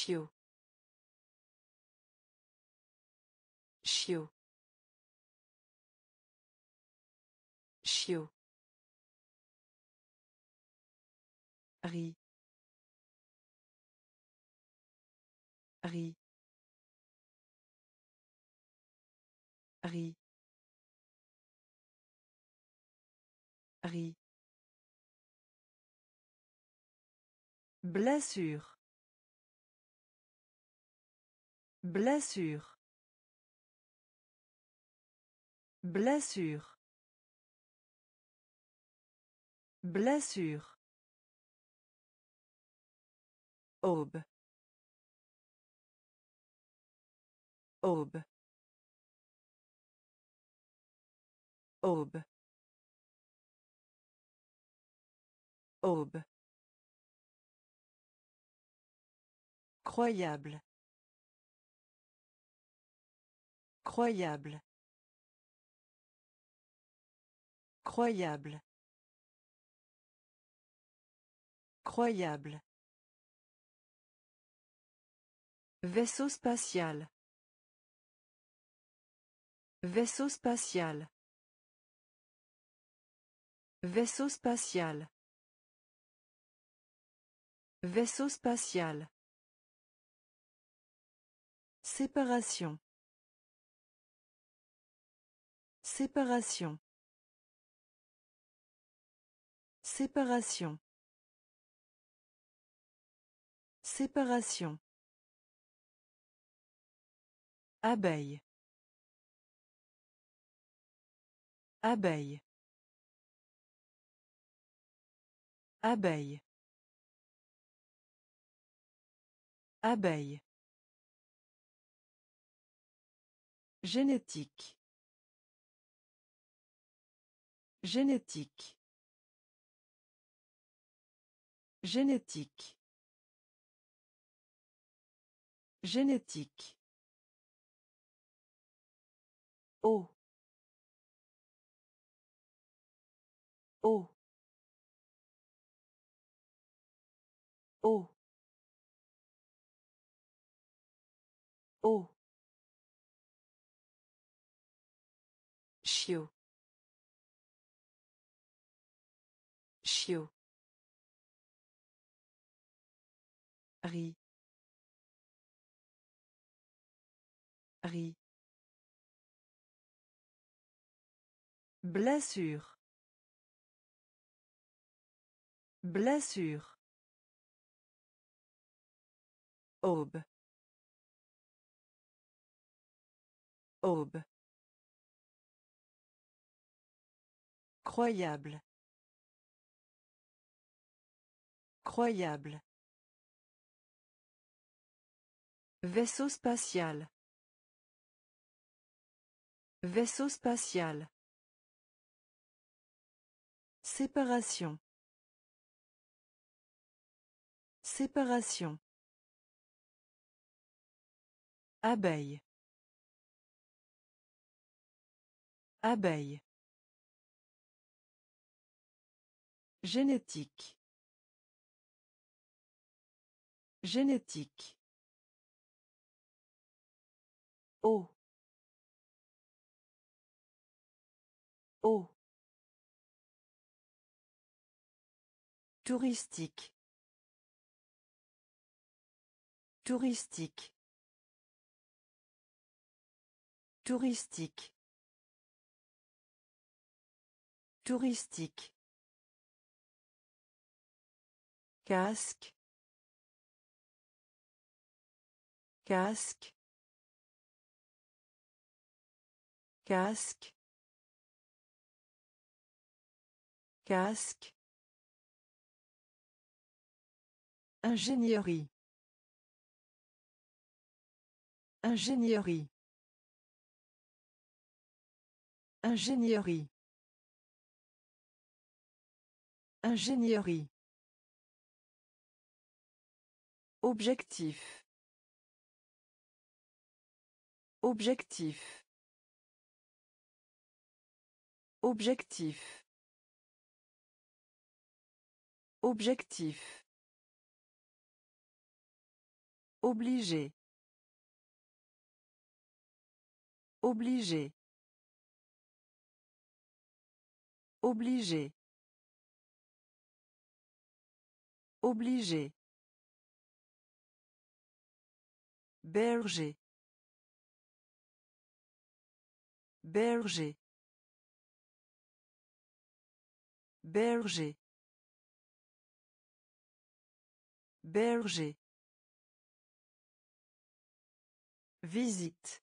Chiot. Chiot. Chiot. Riz. Riz. Riz. Riz. Blessure. Blessure. Blessure. Blessure. Aube. Aube. Aube. Aube. Croyable. Croyable. Croyable. Croyable. Vaisseau spatial. Vaisseau spatial. Vaisseau spatial. Vaisseau spatial. Séparation. Séparation. Séparation. Séparation. Abeille. Abeille. Abeille. Abeille. Génétique. Génétique. Génétique. Génétique. Oh. Oh. Oh. Oh. Chiot. Chiot. Riz. Blessure. Blessure. Aube. Aube. Croyable. Vaisseau spatial. Vaisseau spatial. Séparation. Séparation. Abeille. Abeille. Génétique. Génétique. Oh. Oh. Touristique. Touristique. Touristique. Touristique. Casque. Casque. Casque. Casque. Ingénierie. Ingénierie. Ingénierie. Ingénierie. Objectif. Objectif. Objectif. Objectif. Obligé. Obligé. Obligé. Obligé. Berger. Berger. Berger. Berger. Visite.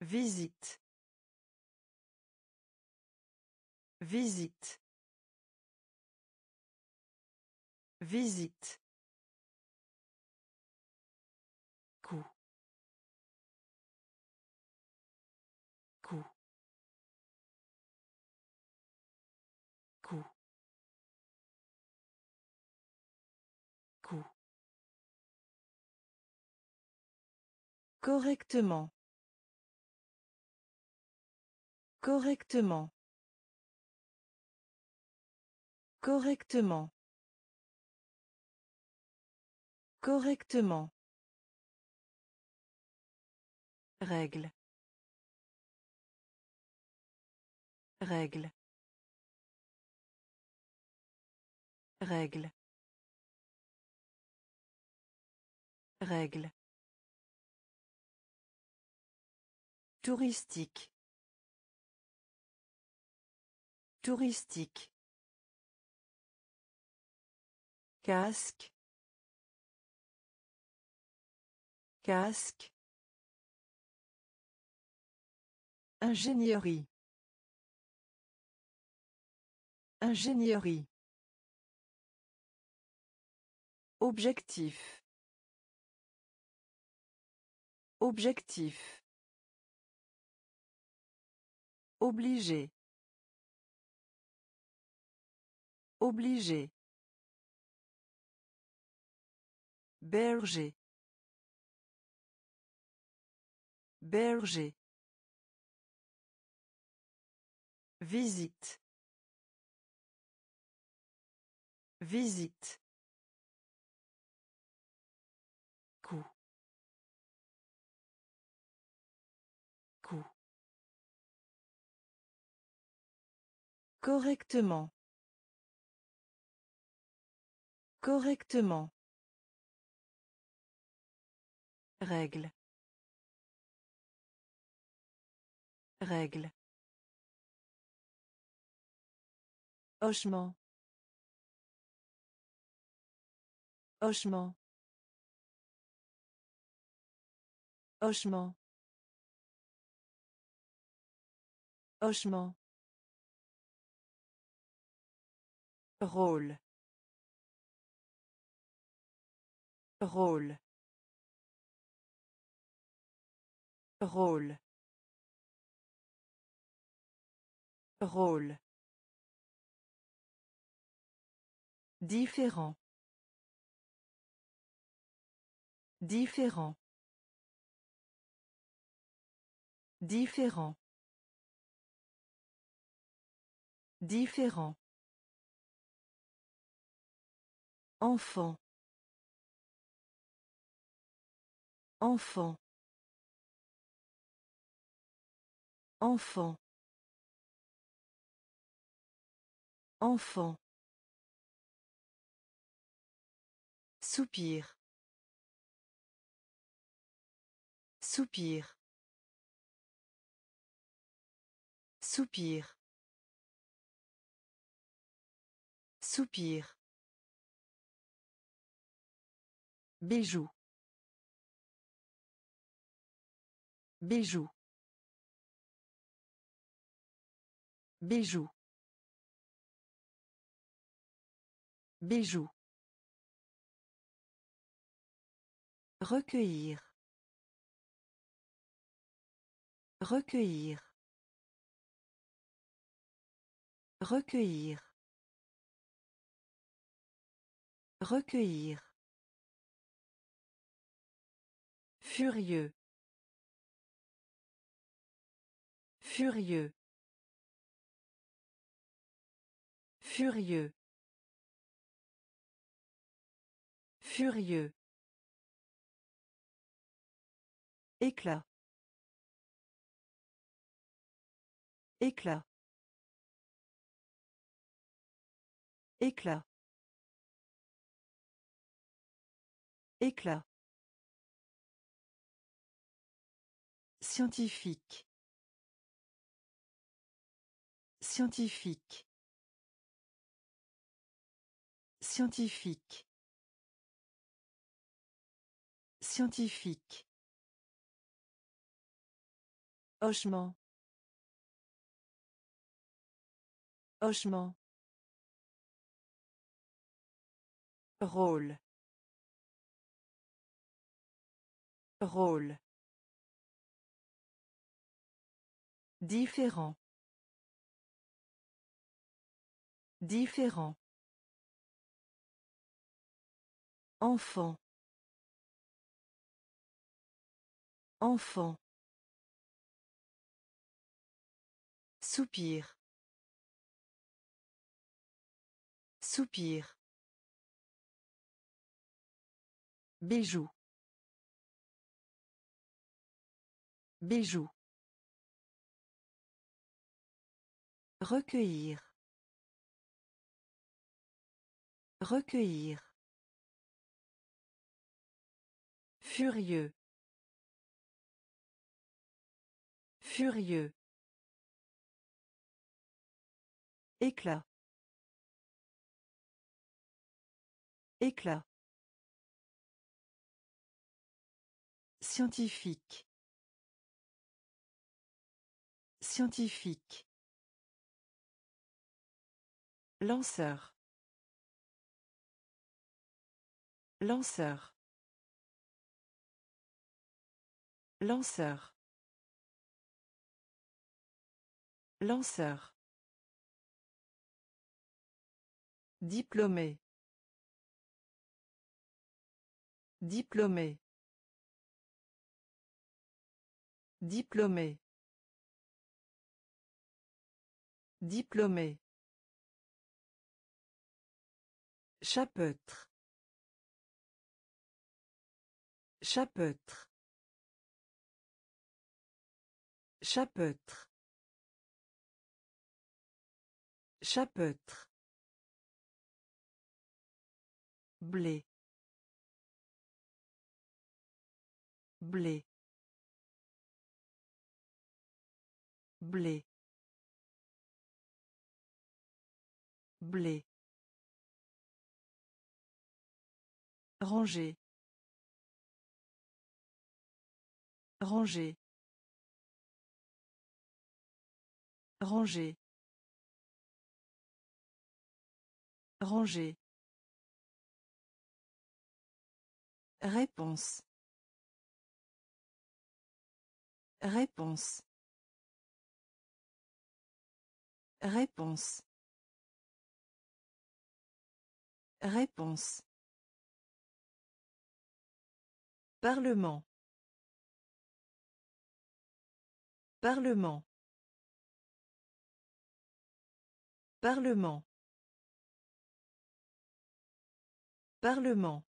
Visite. Visite. Visite. Correctement. Correctement. Correctement. Correctement. Règle. Règle. Règle. Règle. Touristique. Touristique. Casque. Casque. Ingénierie. Ingénierie. Objectif. Objectif. Obligé. Obligé. Berger. Berger. Visite. Visite. Correctement. Correctement. Règle. Règle. Hochement. Hochement. Hochement. Hochement. Rôle. Rôle. Rôle. Rôle. Différent. Différent. Différent. Différent. Enfant. Enfant. Enfant. Enfant. Soupir. Soupir. Soupir. Soupir. Bijou. Bijou. Bijou. Bijou. Recueillir. Recueillir. Recueillir. Recueillir. Furieux. Furieux. Furieux. Furieux. Éclat. Éclat. Éclat. Éclat. Scientifique. Scientifique. Scientifique. Scientifique. Hochement. Hochement. Rôle. Rôle. Différent. Différent. Enfant. Enfant. Soupir. Soupir. Bijou. Bijou. Recueillir. Recueillir. Furieux. Furieux. Éclat. Éclat. Scientifique. Scientifique. Lanceur. Lanceur. Lanceur. Lanceur. Diplômé. Diplômé. Diplômé. Diplômé. Chapeautre. Chapeautre. Chapeautre. Chapeautre. Blé. Blé. Blé. Blé. Ranger. Ranger. Ranger. Ranger. Réponse. Réponse. Réponse. Réponse. Parlement. Parlement. Parlement. Parlement.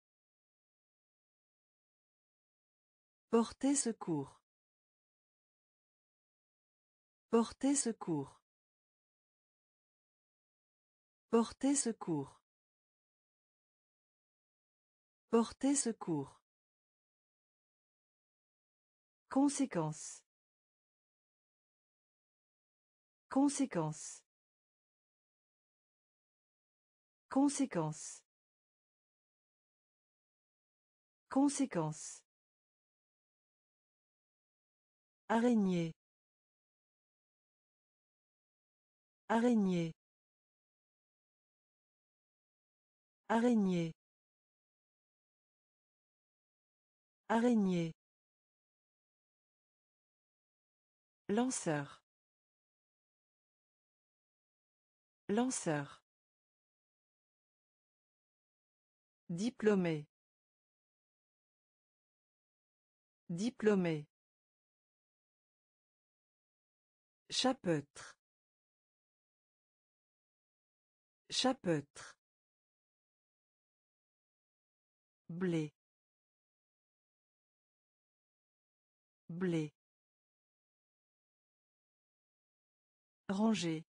Porter secours. Porter secours. Porter secours. Porter secours. Conséquence. Conséquence. Conséquence. Conséquence. Araignée. Araignée. Araignée. Araignée. Lanceur. Lanceur. Diplômé. Diplômé. Chapeautre. Chapeautre. blé blé Ranger.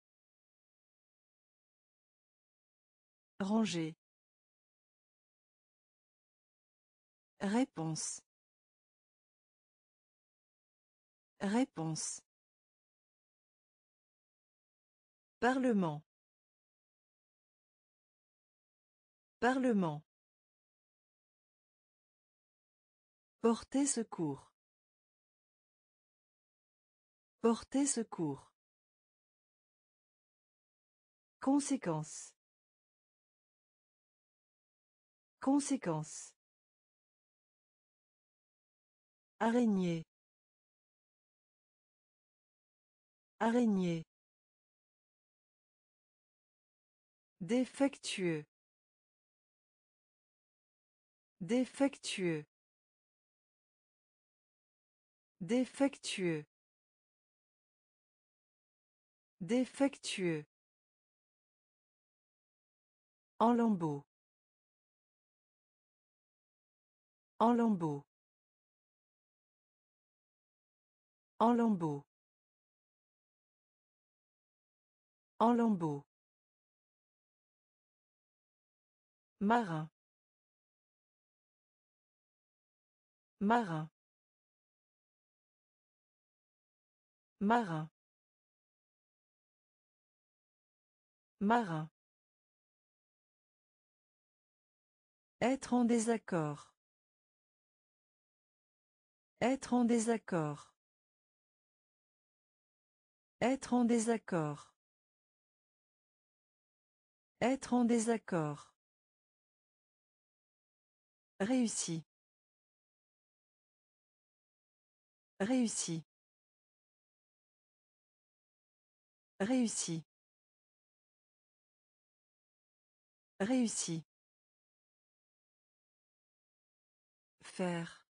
Ranger. Réponse. Réponse. Parlement. Parlement. Porter secours. Porter secours. Conséquence. Conséquence. Araignée. Araignée. Défectueux. Défectueux. Défectueux. Défectueux. En lambeaux. En lambeaux. En lambeaux. En lambeaux. Marin. Marin. Marin. Marin. Être en désaccord. Être en désaccord. Être en désaccord. Être en désaccord. Réussi. Réussi. Réussi. Réussi. Faire.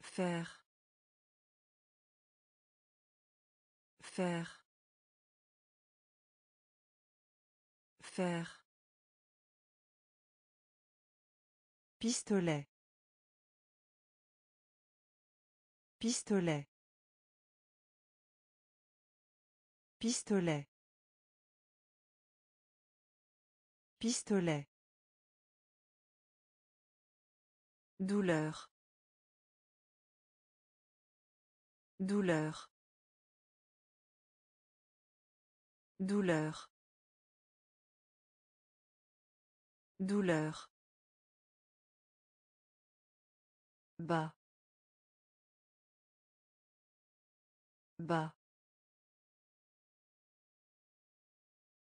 Faire. Faire. Faire. Pistolet. Pistolet. Pistolet. Pistolet. Douleur. Douleur. Douleur. Douleur. Bas. Bas.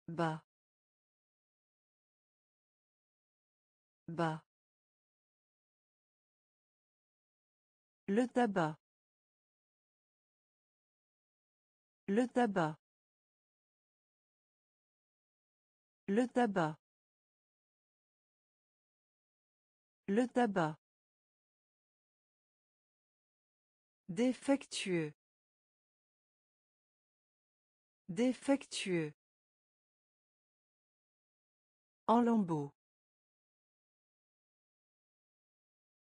Bas. Bas. Le tabac. Le tabac. Le tabac. Le tabac. Défectueux. Défectueux. En lambeaux.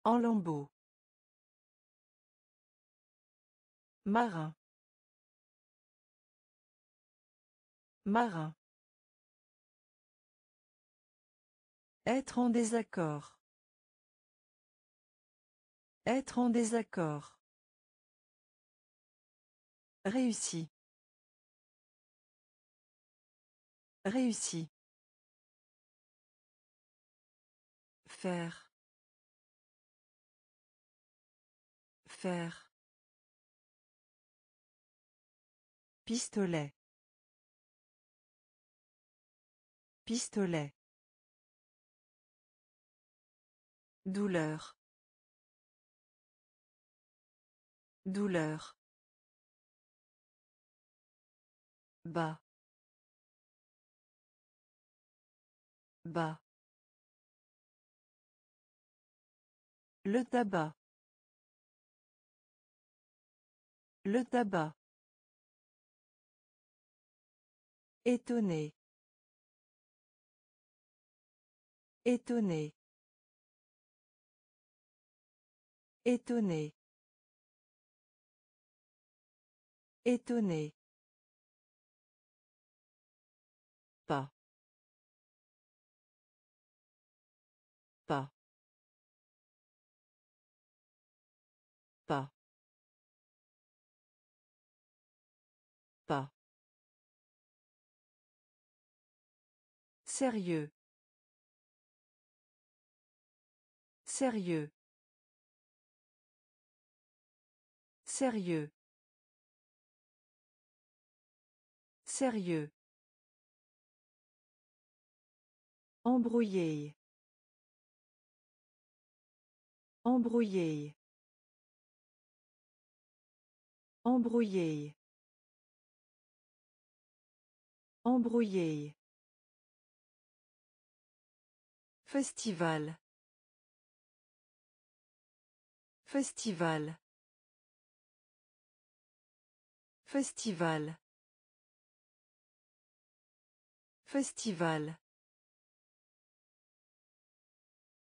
En lambeaux. Marin. Marin. Être en désaccord. Être en désaccord. Réussi. Réussi. Faire. Faire. Pistolet. Pistolet. Douleur. Douleur. Bas. Bas. Le tabac. Le tabac. Étonné. Étonné. Étonné. Étonné. Sérieux. Sérieux. Sérieux. Sérieux. Embrouillé. Embrouillé. Embrouillé. Embrouillé. Festival. Festival. Festival. Festival.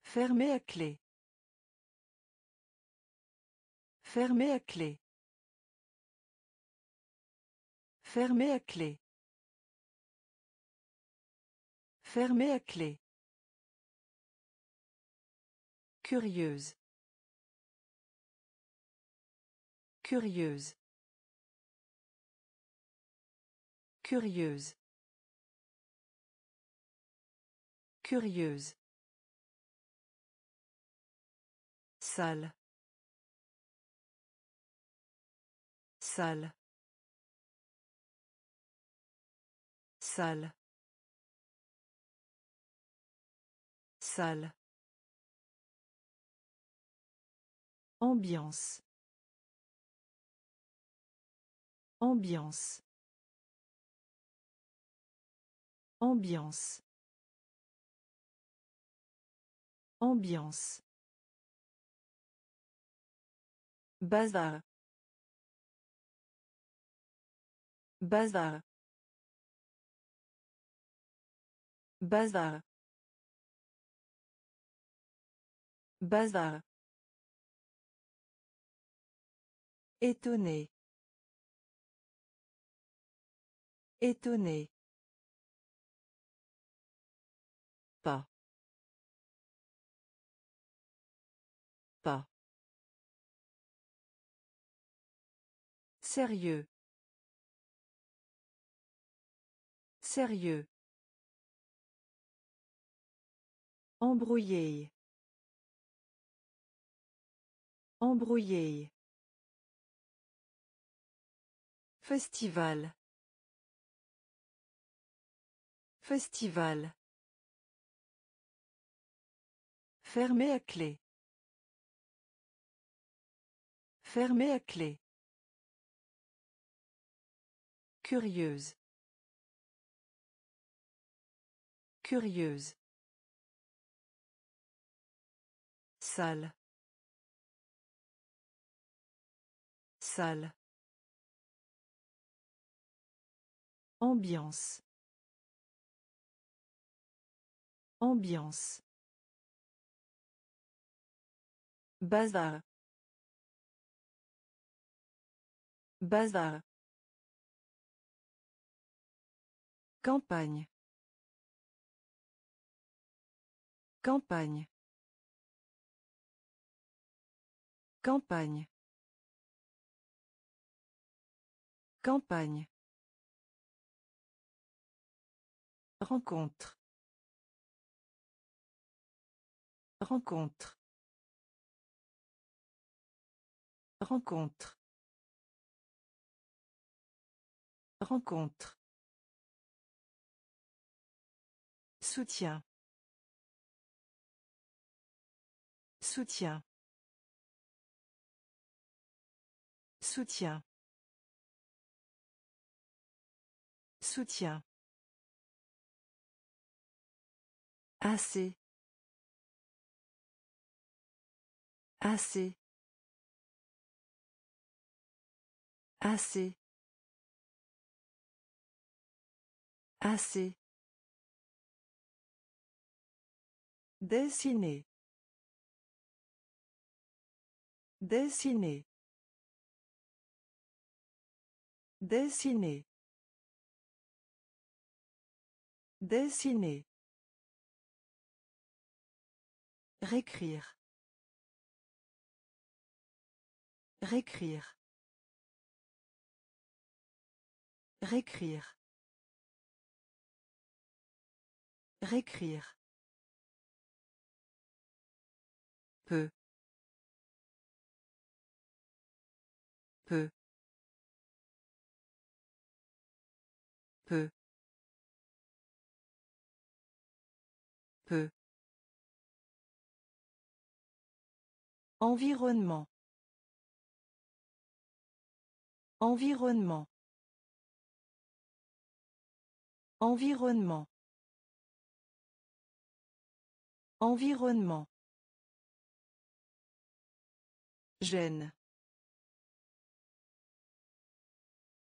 Fermé à clé. Fermé à clé. Fermé à clé. Fermé à clé. Curieuse. Curieuse. Curieuse. Curieuse. Salle. Salle. Salle. Salle. Ambiance. Ambiance. Ambiance. Ambiance. Bazar. Bazar. Bazar. Bazar. Étonné. Étonné. Pas. Pas. Sérieux. Sérieux. Embrouillé. Embrouillé. Festival. Festival. Fermé à clé. Fermé à clé. Curieuse. Curieuse. Salle. Salle. Ambiance. Ambiance. Bazar. Bazar. Campagne. Campagne. Campagne. Campagne. Rencontre. Rencontre. Rencontre. Rencontre. Soutien. Soutien. Soutien. Soutien. Assez. Assez. Assez. Assez. Dessiner. Dessiner. Dessiner. Dessiner. Récrire. Récrire. Récrire. Récrire. Environnement. Environnement. Environnement. Environnement. Gêne.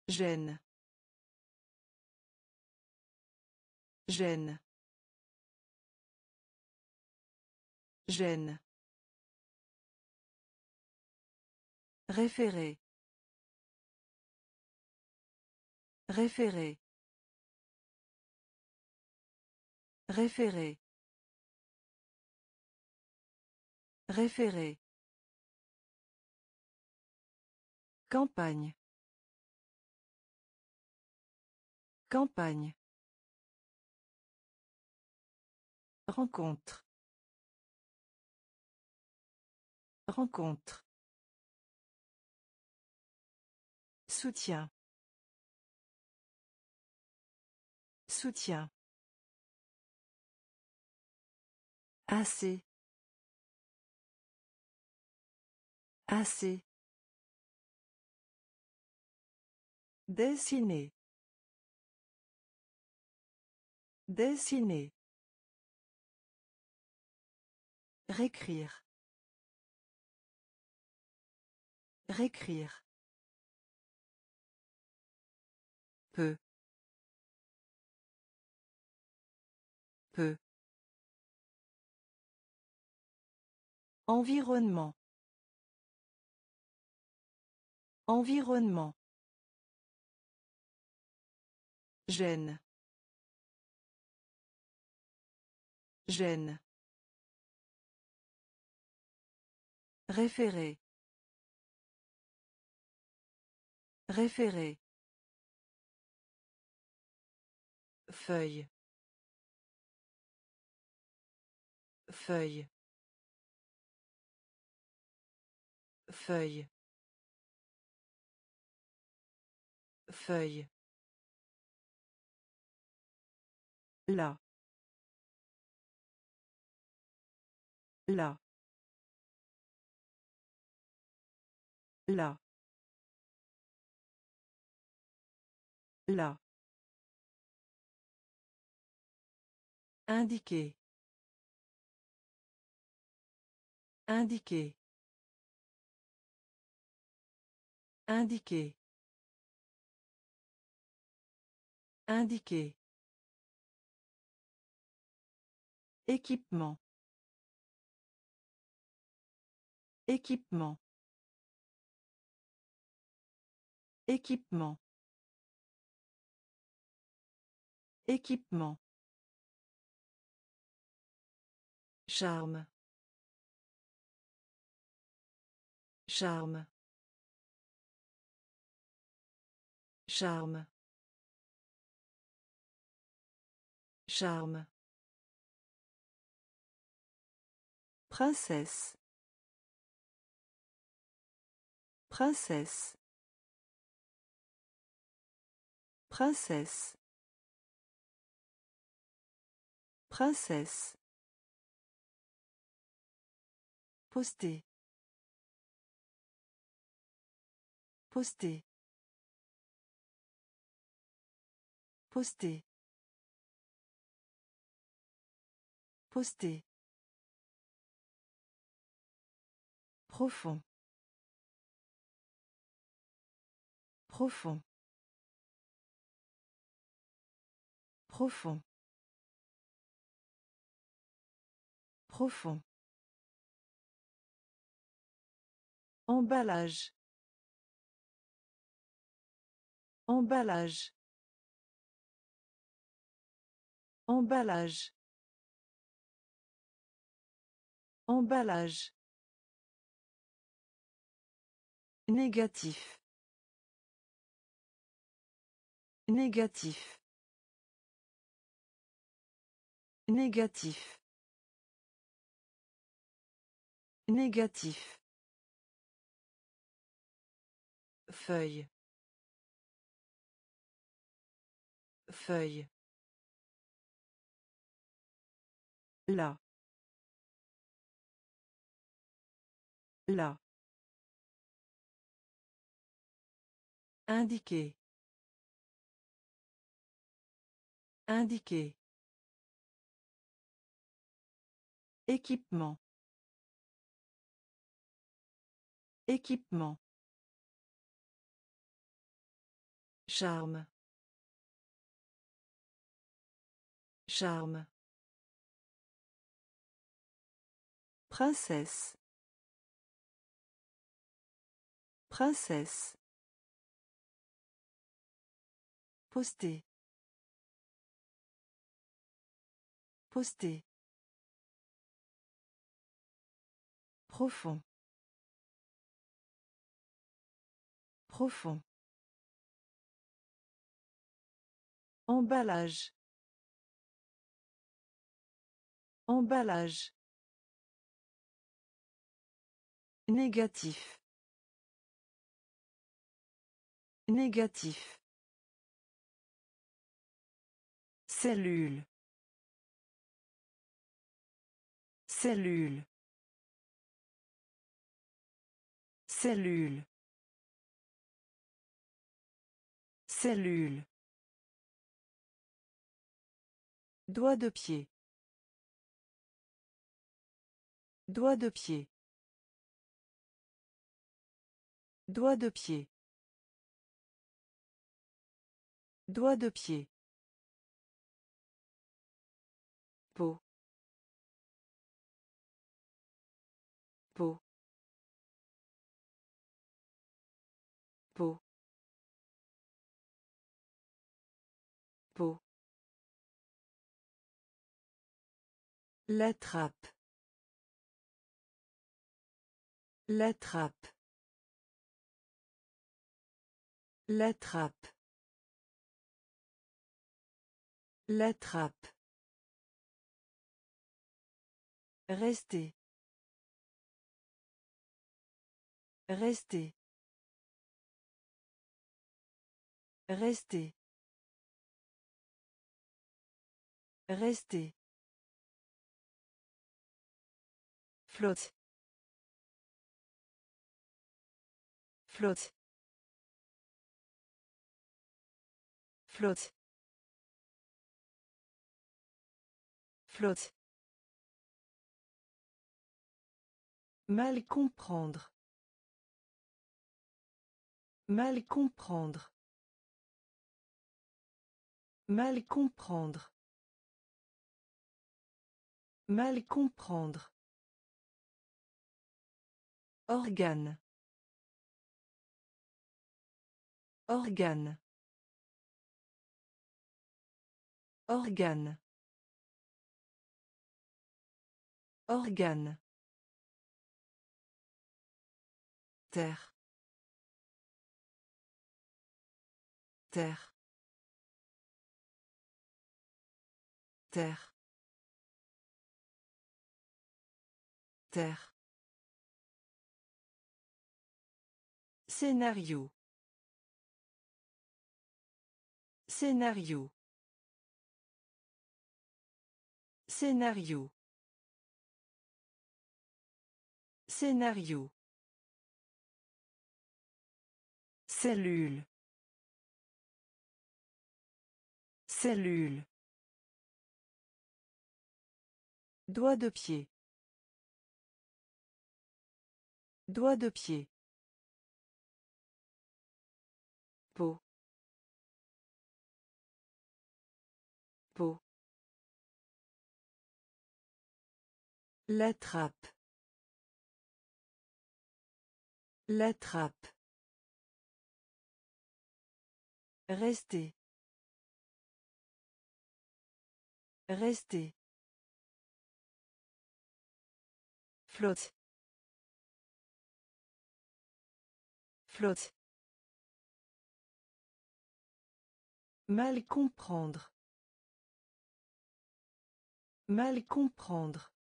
Gêne. Gêne. Gêne. Référer. Référer. Référer. Référer. Campagne. Campagne. Rencontre. Rencontre. Soutien. Soutien. Assez. Assez. Dessiner. Dessiner. Récrire. Récrire. Environnement. Environnement. Gêne. Gêne. Référer. Référer. Feuille. Feuille. Feuille. Feuille. Là. Là. Là. Là. Indiquer. Indiquer. Indiquer. Indiquer. Équipement. Équipement. Équipement. Équipement. Charme. Charme. Charme. Charme. Princesse. Princesse. Princesse. Princesse. Poster. Poster. Poster. Poster. Profond. Profond. Profond. Profond. Emballage. Emballage. Emballage. Emballage. Négatif. Négatif. Négatif. Négatif. Feuille. Feuille. Là. Là. Indiquer. Indiquer. Équipement. Équipement. Charme. Charme. Princesse. Princesse. Poster. Poster. Profond. Profond. Emballage. Emballage. Négatif. Négatif. Cellule. Cellule. Cellule. Cellule. Doigt de pied. Doigt de pied. Doigt de pied. Doigt de pied. Peau. Peau. Peau. Peau. La trappe. La trappe. La trappe. La trappe. Rester. Rester. Rester. Rester. Flotte. Flotte. Flotte. Flotte. Mal comprendre. Mal comprendre. Mal comprendre. Mal comprendre. Organe. Organe. Organe. Organe. Terre. Terre. Terre. Terre. Scénario. Scénario. Scénario. Scénario. Cellule. Cellule. Doigt de pied. Doigt de pied. La trappe. La trappe. Rester. Rester. Flotte. Flotte. Mal comprendre. Mal comprendre.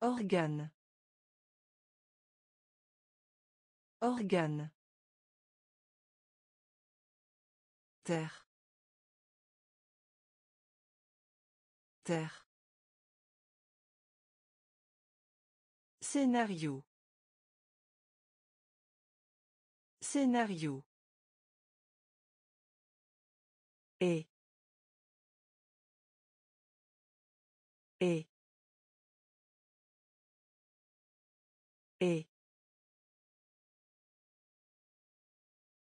Organe. Organe. Terre. Terre. Scénario. Scénario. Et. Et. Et.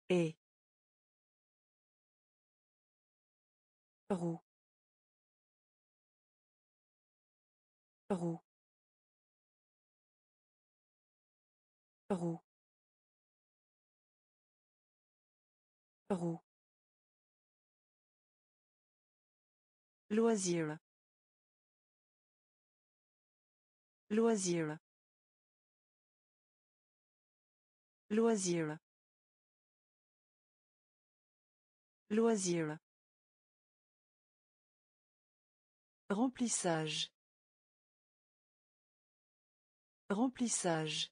Et. roue roue roue roue loisir loisir loisir loisir Remplissage. Remplissage.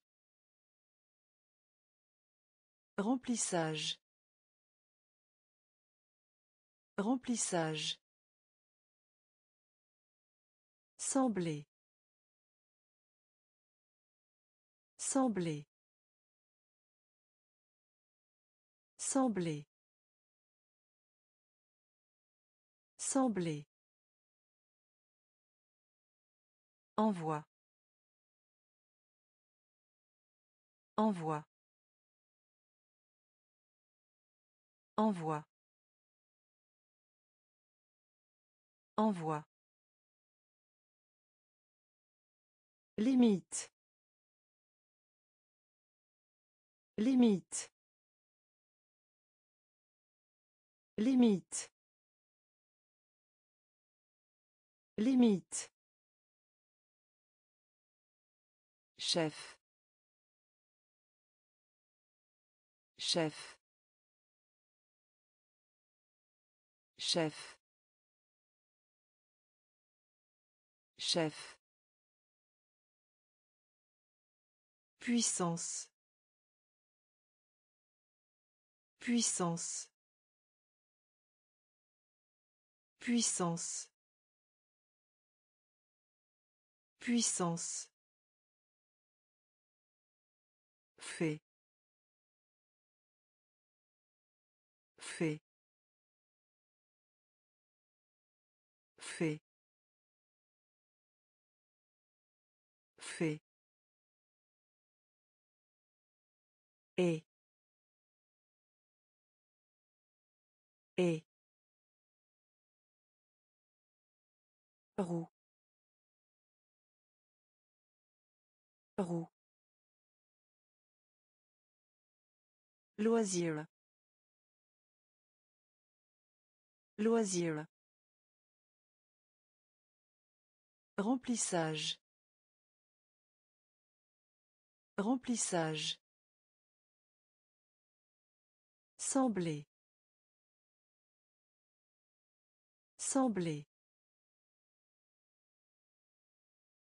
Remplissage. Remplissage. Sembler. Sembler. Sembler. Sembler. Envoi. Envoi. Envoi. Envoi. Limite. Limite. Limite. Limite. Chef. Chef. Chef. Chef. Puissance. Puissance. Puissance. Puissance. Fait. Fait. Fait. Fait. Et. Et. Roue. Roue. Loisir. Loisir. Remplissage. Remplissage. Sembler. Sembler.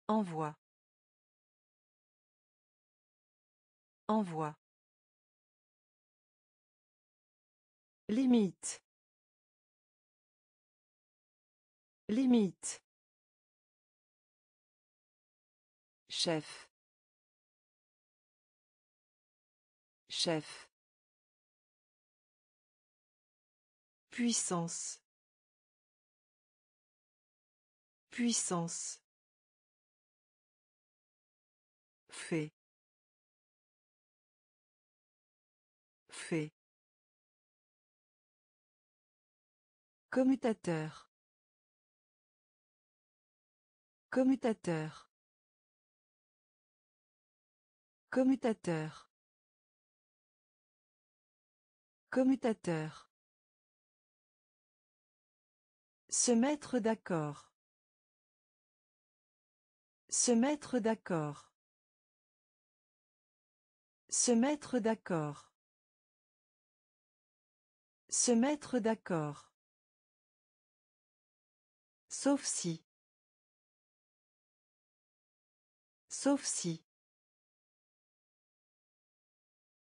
Envoi. Envoi. Limite. Limite. Chef. Chef. Puissance. Puissance. Fait. Fait. Commutateur. Commutateur. Commutateur. Commutateur. Se mettre d'accord. Se mettre d'accord. Se mettre d'accord. Se mettre d'accord. Sauf si. Sauf si.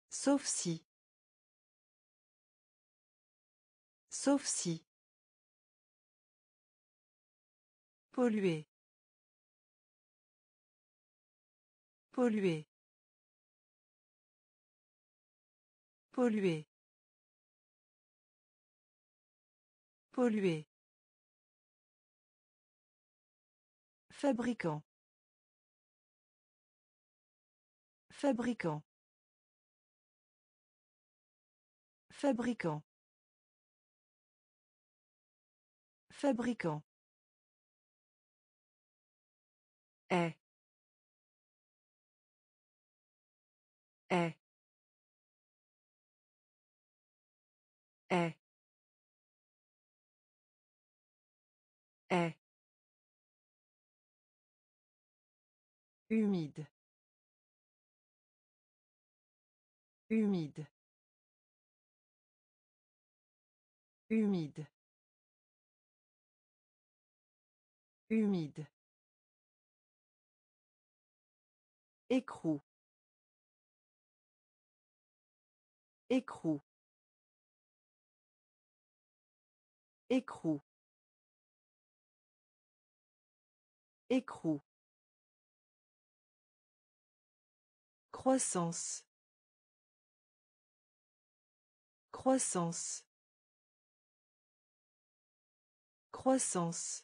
Sauf si. Sauf si. Polluer. Polluer. Polluer. Polluer. Fabricant. Fabricant. Fabricant. Fabricant. Est. Est. Est. Est. Humide. Humide. Humide. Humide. Écrou. Écrou. Écrou. Écrou. Croissance. Croissance. Croissance.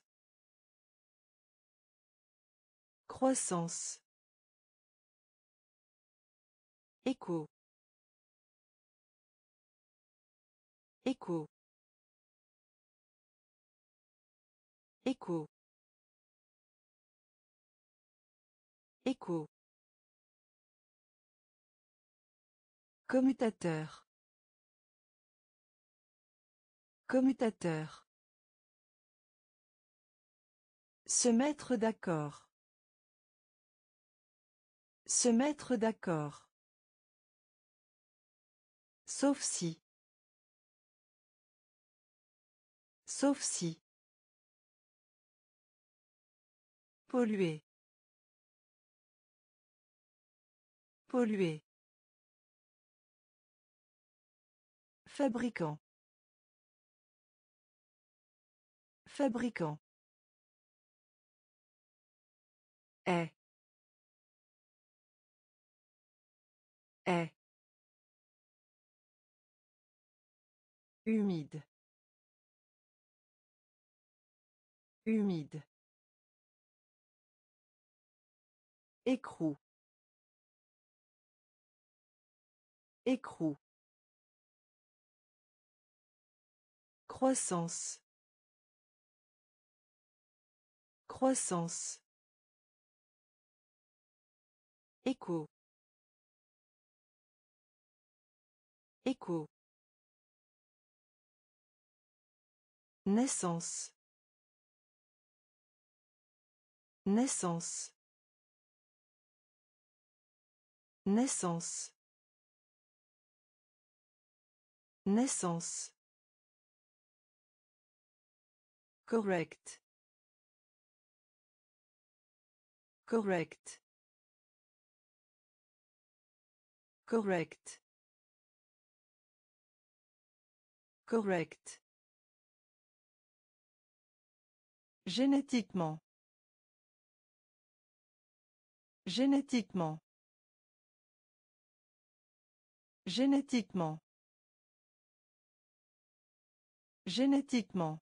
Croissance. Écho. Écho. Écho. Écho. Commutateur. Commutateur. Se mettre d'accord. Se mettre d'accord. Sauf si. Sauf si. Polluer. Polluer. Fabricant. Fabricant. Est. Est. Humide. Humide. Écrou. Écrou. Croissance. Croissance. Écho. Écho. Naissance. Naissance. Naissance. Naissance. Correct. Correct. Correct. Correct. Génétiquement. Génétiquement. Génétiquement. Génétiquement.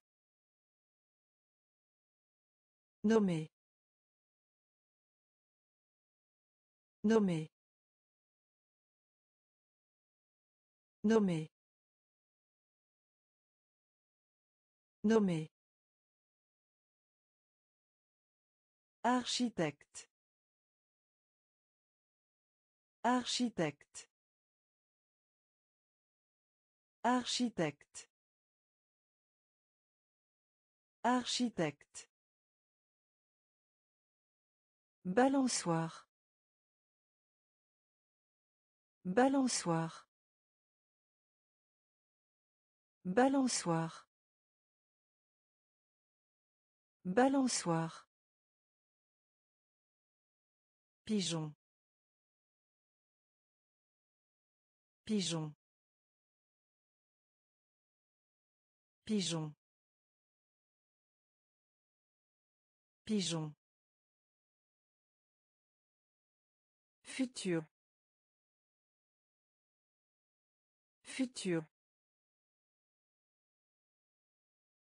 Nommé. Nommé. Nommé. Nommé. Architecte. Architecte. Architecte. Architecte. Balançoire. Balançoire. Balançoire. Balançoire. Pigeon. Pigeon. Pigeon. Pigeon. Futur. Futur.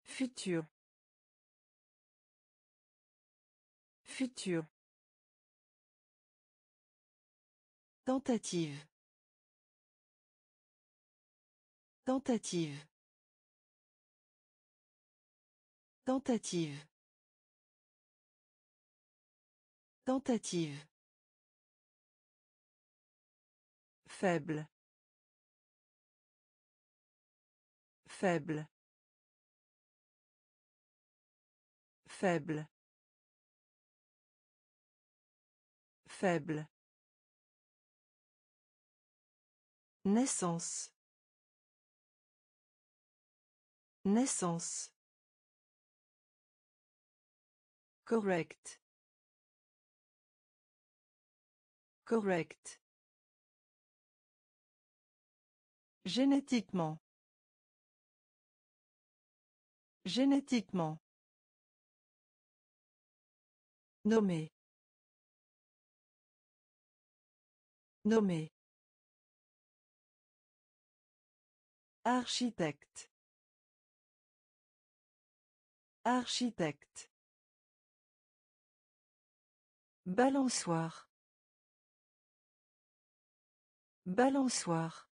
Futur. Futur. Tentative. Tentative. Tentative. Tentative. Faible. Faible. Faible. Faible. Naissance. Naissance. Correct. Correct. Génétiquement. Génétiquement. Nommé. Nommé. Architecte. Architecte. Balançoire. Balançoire.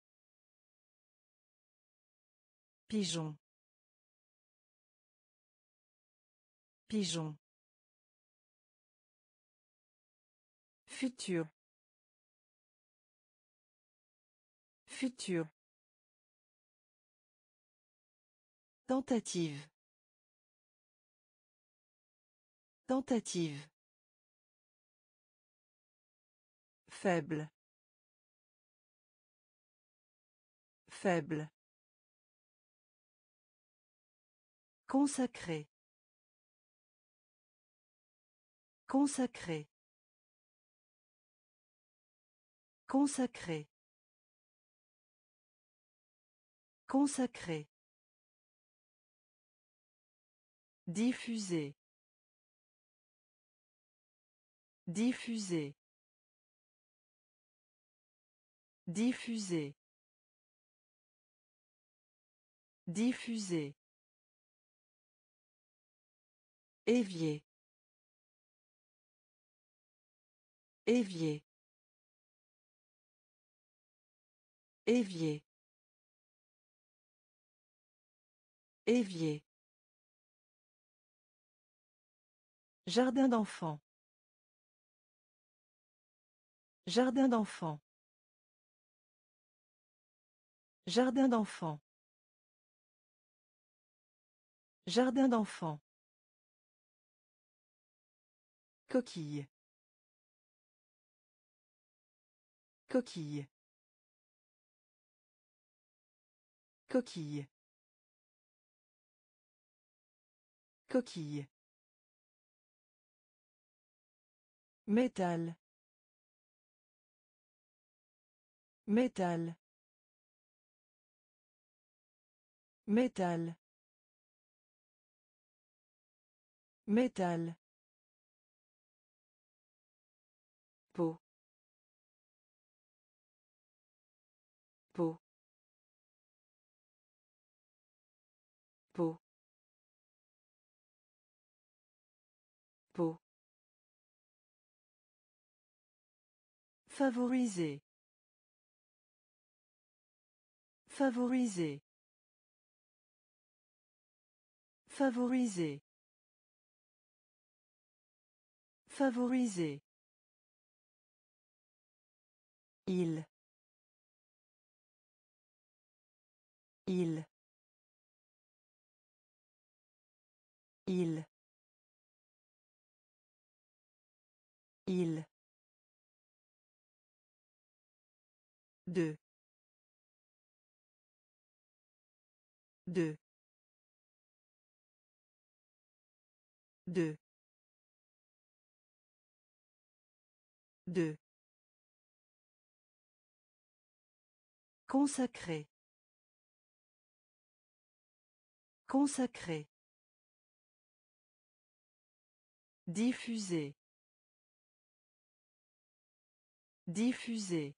Pigeon. Pigeon. Futur. Futur. Tentative. Tentative. Faible. Faible. Consacré. Consacré. Consacré. Consacré. Diffuser. Diffuser. Diffuser. Diffuser. Évier. Évier. Évier. Évier. Jardin d'enfants. Jardin d'enfants. Jardin d'enfants. Jardin d'enfants. Coquille. Coquille. Coquille. Coquille. Métal. Métal. Métal. Métal. peau peau peau peau Favoriser. Favoriser. Favoriser. Favoriser. Il. Il. Il. Il. Deux. Deux. Deux. Deux. Consacré. Consacré. Diffuser. Diffuser.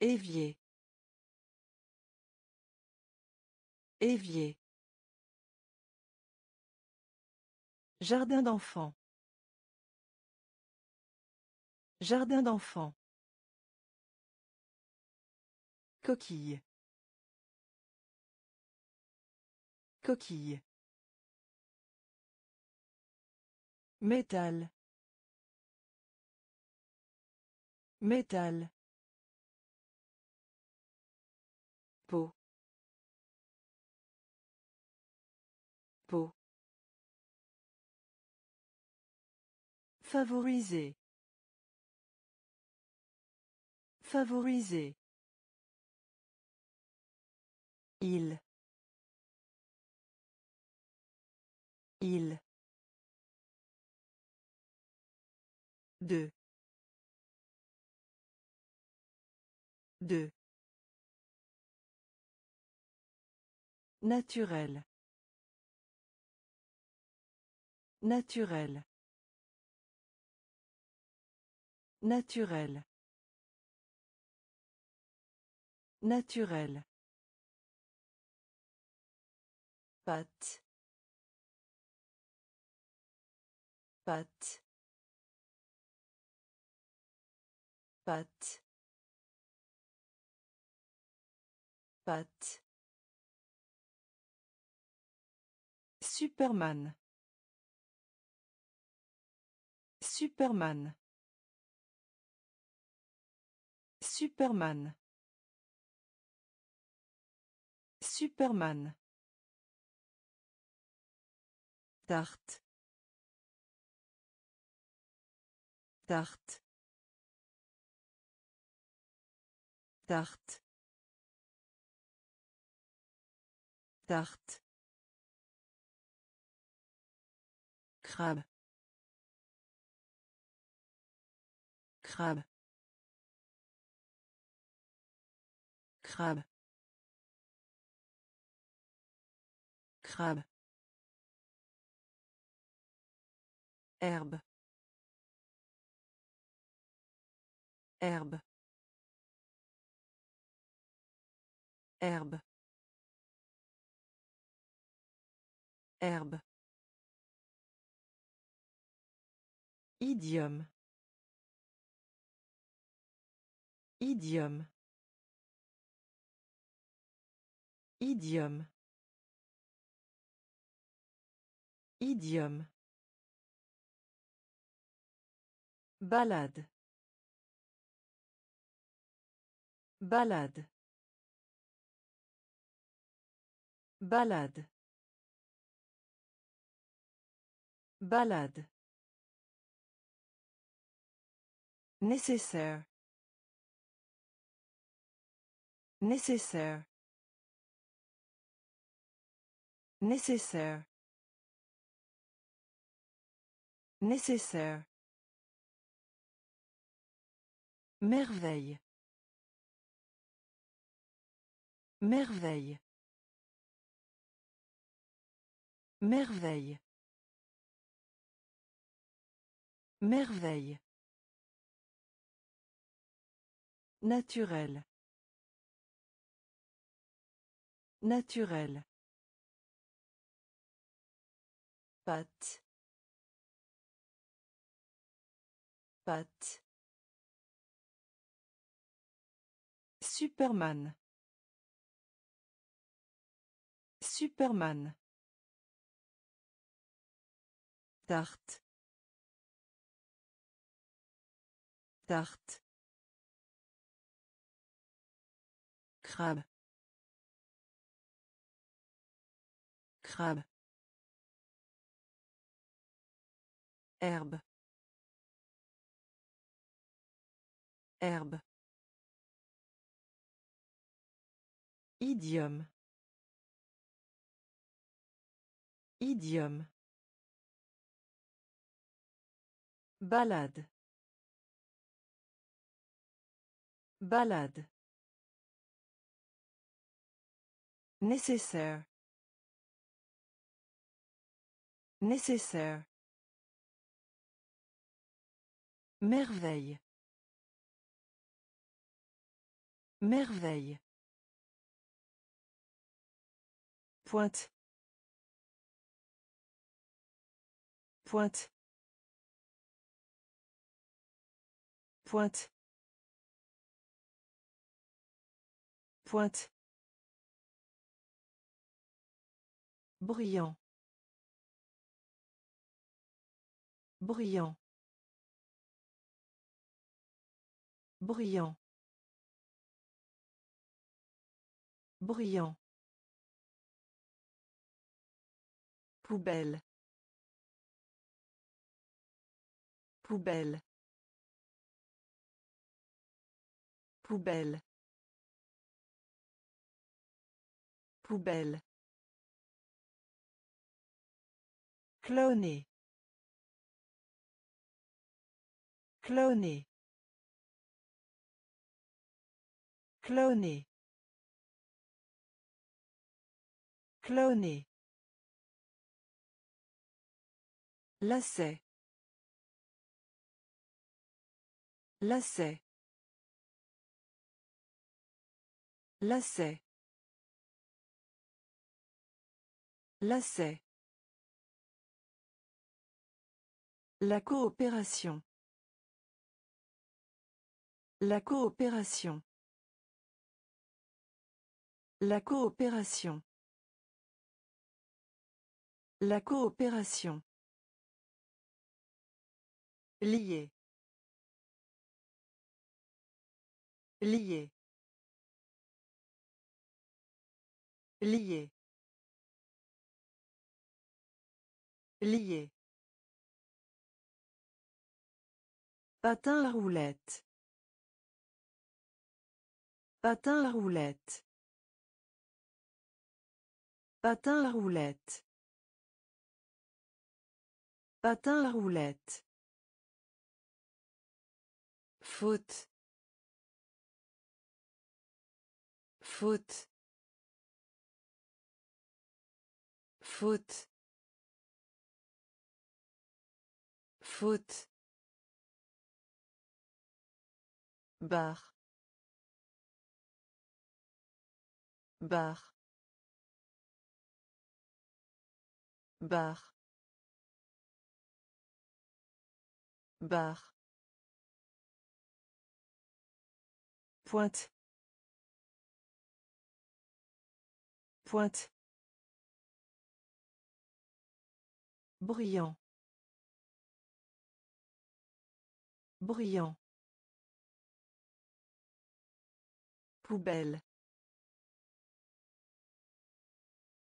Évier. Évier. Jardin d'enfants. Jardin d'enfants. Coquille. Coquille. Métal. Métal. Favoriser. Favoriser. Il. Il. Deux. Deux. Naturel. Naturel. Naturel. Naturel. Pâte. Pâte. Pâte. Pâte. Superman. Superman. Superman. Superman. Tarte. Tarte. Tarte. Tarte. Crabe. Crabe. Crabe. Crabe. Herbe. Herbe. Herbe. Herbe. Idiome. Idiome. Idiome. Idiome. Balade. Balade. Balade. Balade. Nécessaire. Nécessaire. Nécessaire. Nécessaire. Merveille. Merveille. Merveille. Merveille. Naturel. Naturel. Pâte. Pâte. Superman. Superman. Tarte. Tarte. Crabe. Crabe. Herbe. Herbe. Idiome. Idiome. Balade. Balade. Nécessaire. Nécessaire. Merveille. Merveille. Pointe. Pointe. Pointe. Pointe. Bruyant. Bruyant. Bruyant. Bruyant. Poubelle. Poubelle. Poubelle. Poubelle. Cloner. Cloner. Cloner. Cloner. Lacet. Lacet. Lacet. Lacet. La coopération. La coopération. La coopération. La coopération. Lié. Lié. Lié. Lié. Patin à roulette. Patin à roulette. Patin à roulette. Patin à roulette. Faute. Faute. Faute. Faute. Bar. Bar. Bar. Bar. Pointe. Pointe. Bruyant. Bruyant. Poubelle.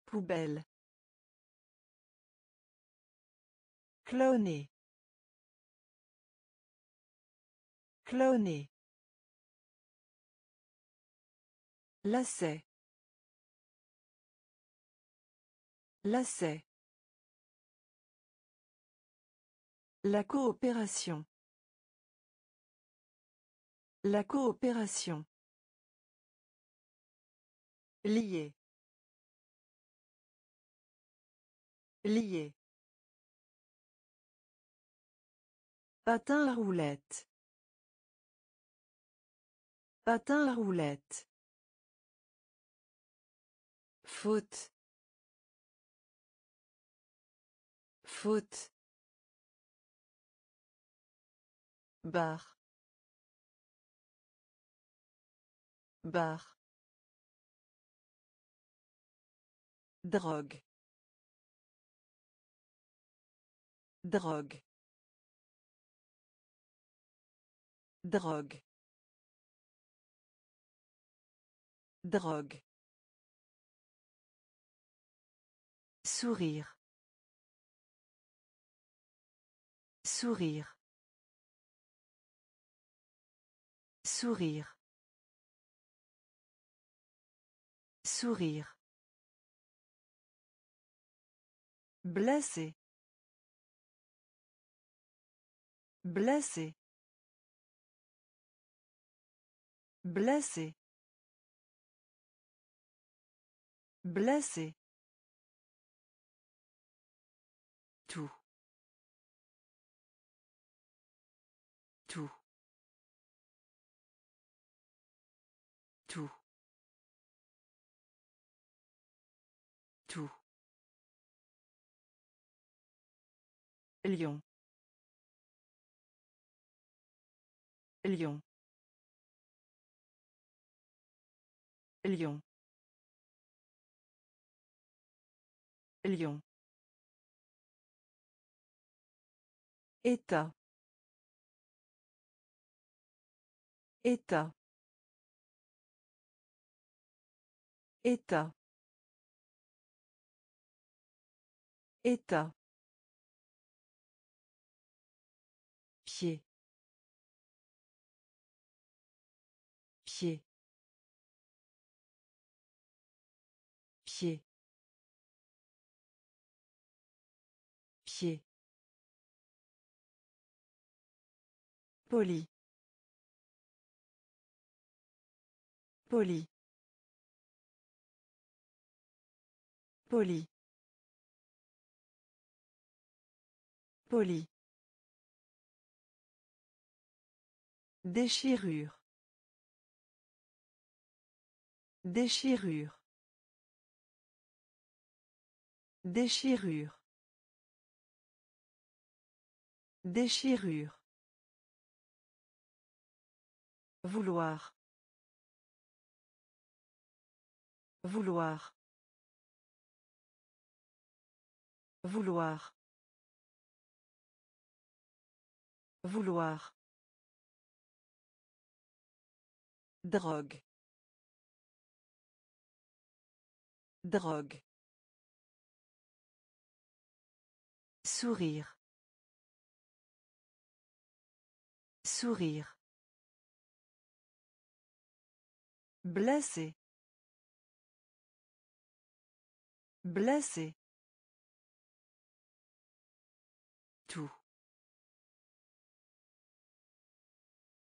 Poubelle. Cloner. Cloner. Lacet. Lacet. La coopération. La coopération. Lié. Lié. Patin à roulette. Patin à roulette. Faute. Faute. Bar. Bar. Drogue. Drogue. Drogue. Drogue. Sourire. Sourire. Sourire. Sourire. Blessé. Blessé. Blessé. Blessé. Tout. Tout. Tout. Tout. Lion. Lion. Lion. Lion. État. État. État. État. Pied. Pied. Poli. Poli. Poli. Poli. Déchirure. Déchirure. Déchirure. Déchirure. Vouloir. Vouloir. Vouloir. Vouloir. Drogue. Drogue. Sourire. Sourire. Blessé. Blessé. Tout.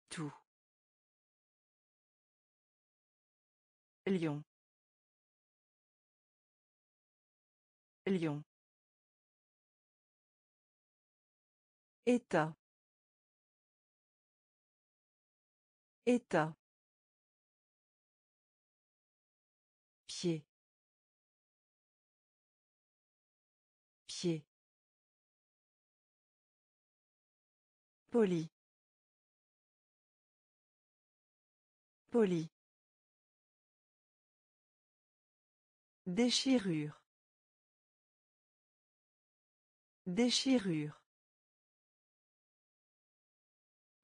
Tout. Lion. Lion. État. État. Pied. Pied. Poli. Poli. Déchirure. Déchirure.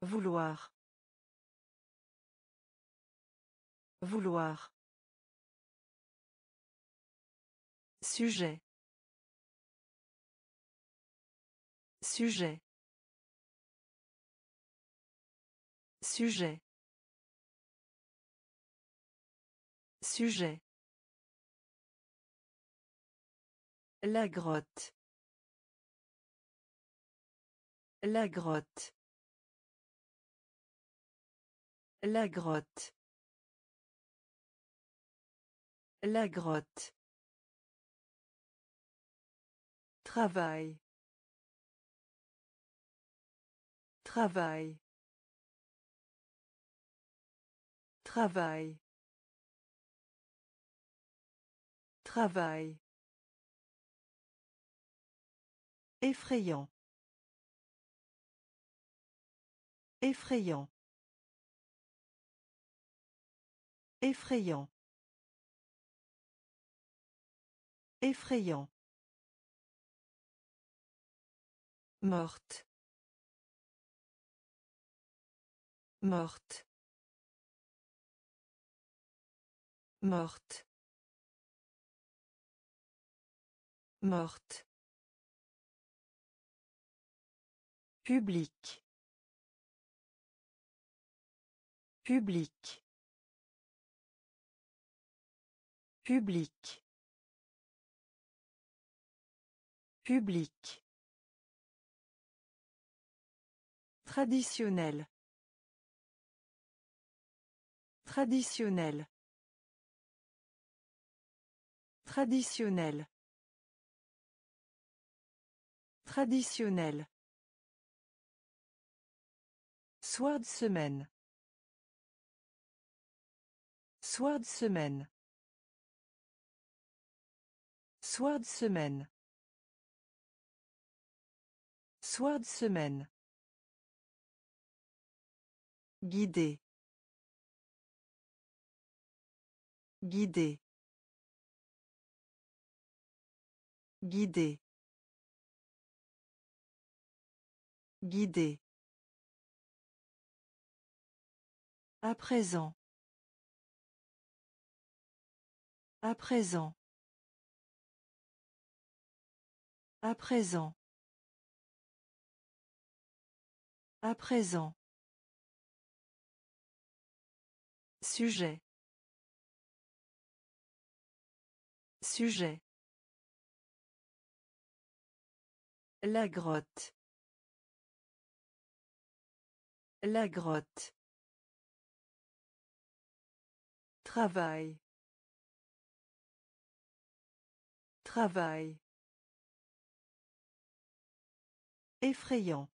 Vouloir. Vouloir. Sujet. Sujet. Sujet. Sujet. La grotte. La grotte. La grotte. La grotte. Travail. Travail. Travail. Travail. Effrayant. Effrayant. Effrayant. Effrayant. Morte. Morte. Morte. Morte. Public. Public. Public. Public. Traditionnel. Traditionnel. Traditionnel. Traditionnel. Soir de semaine. Soir de semaine. Soir de semaine. Soir de semaine. Guider. Guider. Guider. Guider. À présent. À présent. À présent. À présent. Sujet. Sujet. La grotte. La grotte. Travail. Travail. Effrayant.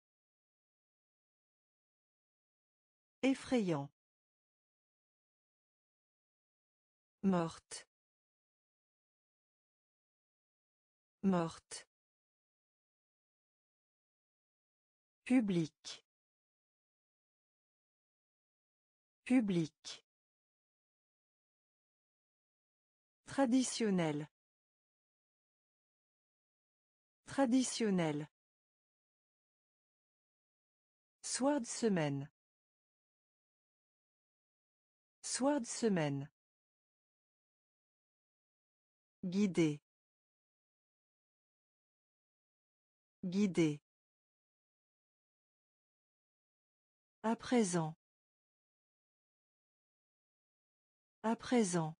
Effrayant. Morte. Morte. Public. Public. Traditionnel. Traditionnel. Soir de semaine. Soir de semaine. Guider. Guider. À présent. À présent.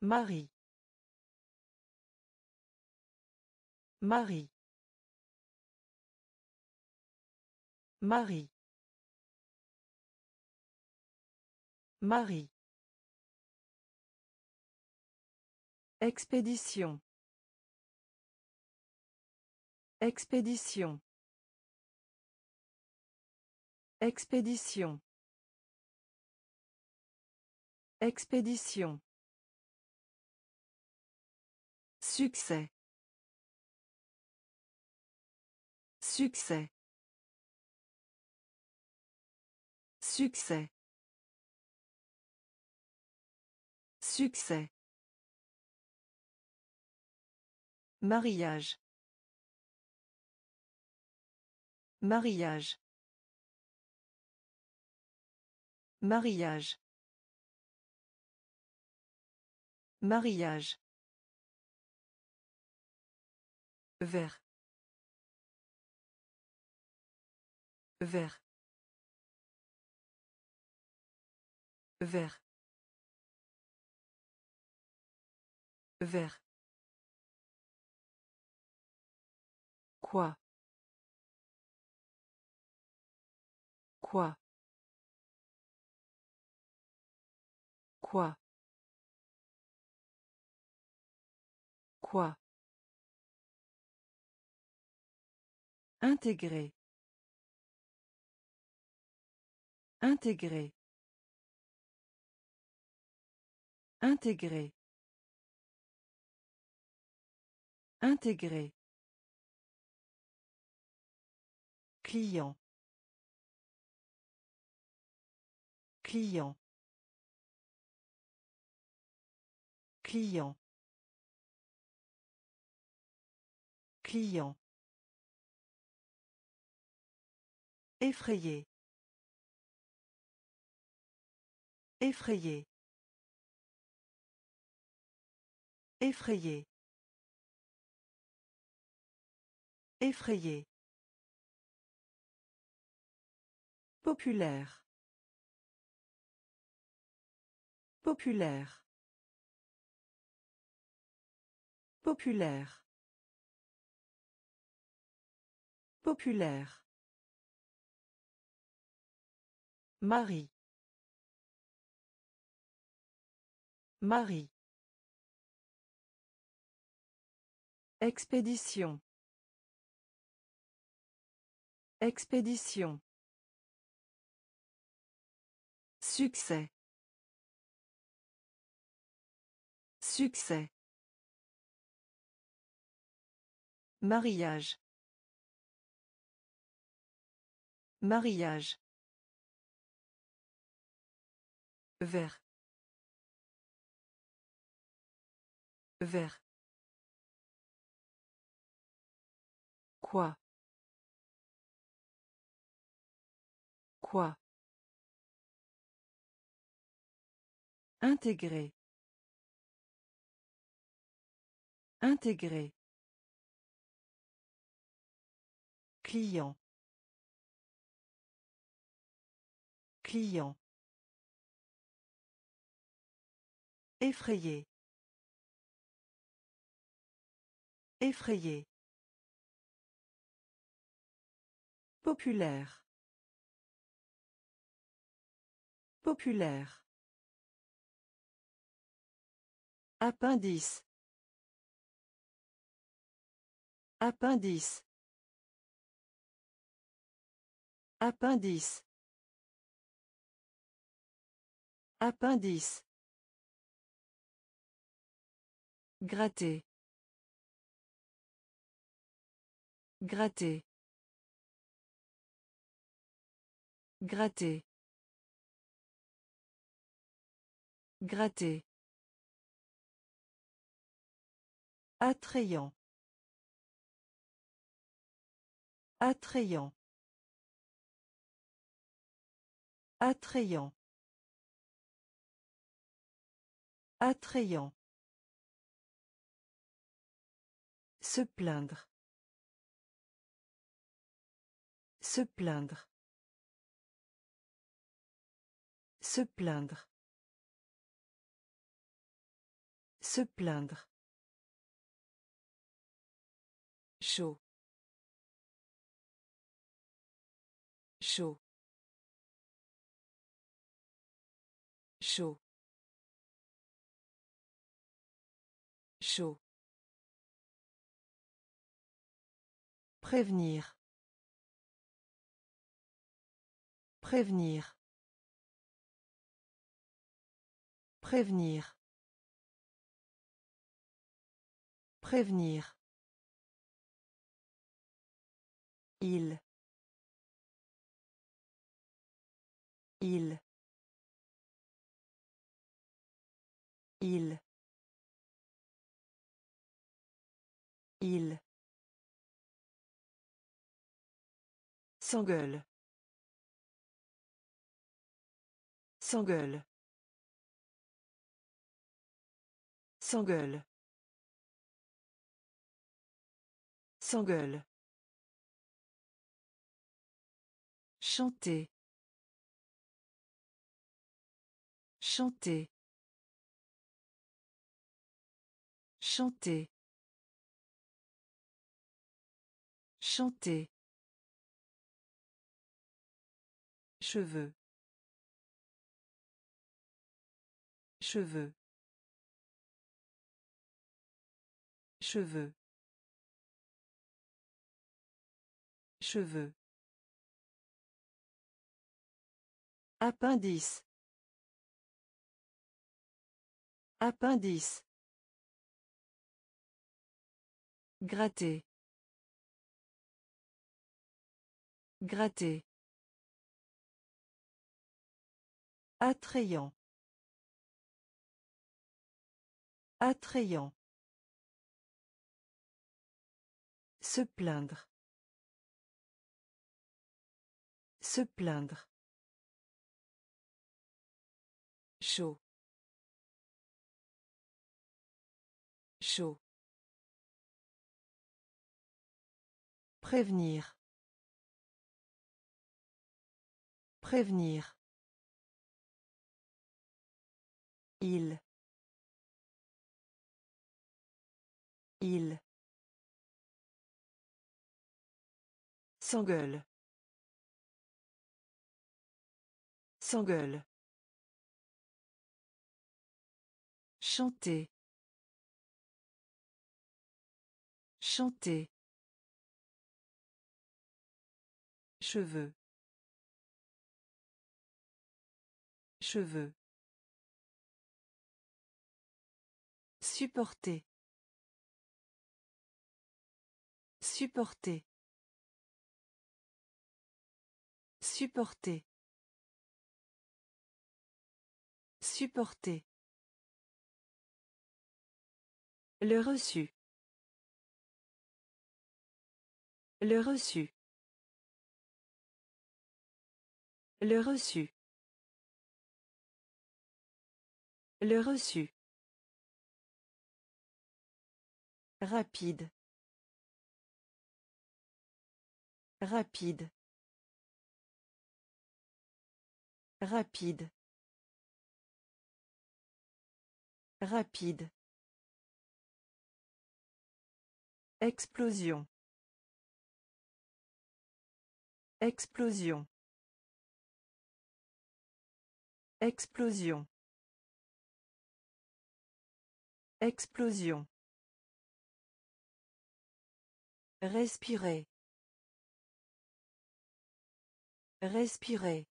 Marie. Marie. Marie. Marie. Expédition. Expédition. Expédition. Expédition. Succès. Succès. Succès. Succès. Mariage. Mariage. Mariage. Mariage. Vert. Vert. Vert. Vert. Quoi? Quoi? Quoi? Quoi? Intégrer. Intégrer. Intégrer. Intégrer. Client. Client. Client. Client. Effrayé. Effrayé. Effrayé. Effrayé. Populaire. Populaire. Populaire. Populaire. Marie. Marie. Expédition. Expédition. Succès. Succès. Mariage. Mariage. Vert. Vert. Quoi? Quoi? Intégrer. Intégrer. Client. Client. Effrayé. Effrayé. Populaire. Populaire. Appendice. Appendice. Appendice. Appendice. Gratter. Gratter. Gratter. Gratter. Attrayant. Attrayant. Attrayant. Attrayant. Se plaindre. Se plaindre. Se plaindre. Se plaindre. chaud chaud chaud chaud Prévenir. Prévenir. Prévenir. Prévenir. Il. Il. Il. Il. S'engueule. S'engueule. S'engueule. S'engueule. Chanter. Chanter. Chanter. Chanter. Cheveux. Cheveux. Cheveux. Cheveux. Appendice. Appendice. Gratter. Gratter. Attrayant. Attrayant. Se plaindre. Se plaindre. Chaud. Chaud. Prévenir. Prévenir. Il. Il. S'engueule. S'engueule. Chanter. Chanter. Cheveux. Cheveux. Supporter. Supporter. Supporter. Supporter. Le reçu. Le reçu. Le reçu. Le reçu. Rapide. Rapide. Rapide. Rapide. Explosion. Explosion. Explosion. Explosion. Respirer. Respirer.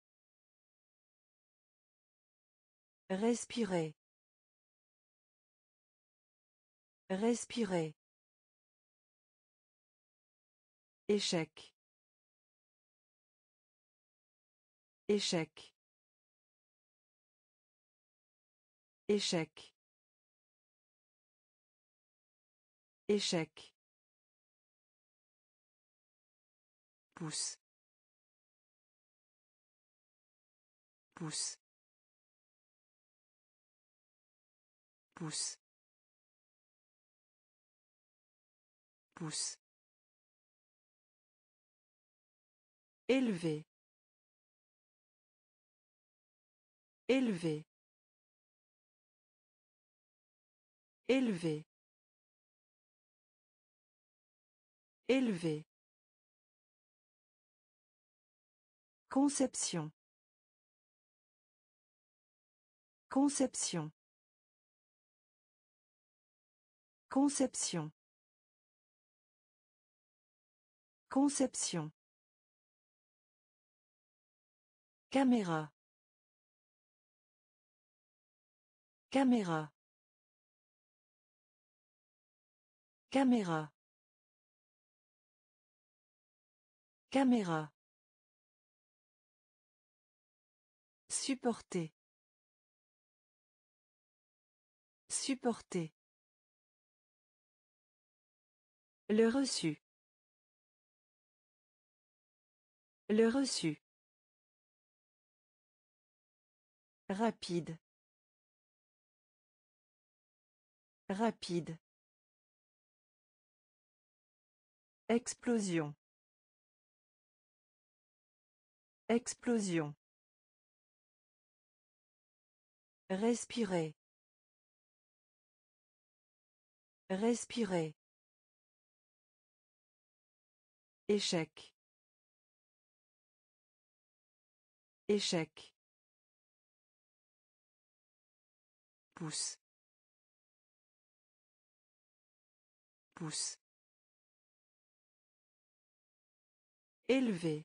Respirer. Respirer. Échec. Échec. Échec. Échec. Pousse. Pousse. Pousse. Pousse. Élevé. Élevé. Élevé. Élevé. Conception. Conception. Conception. Conception. Caméra. Caméra. Caméra. Caméra. Supporter. Supporter. Le reçu. Le reçu. Rapide. Rapide. Explosion. Explosion. Respirer. Respirer. Échec. Échec. Pousse. Pousse. Élevé.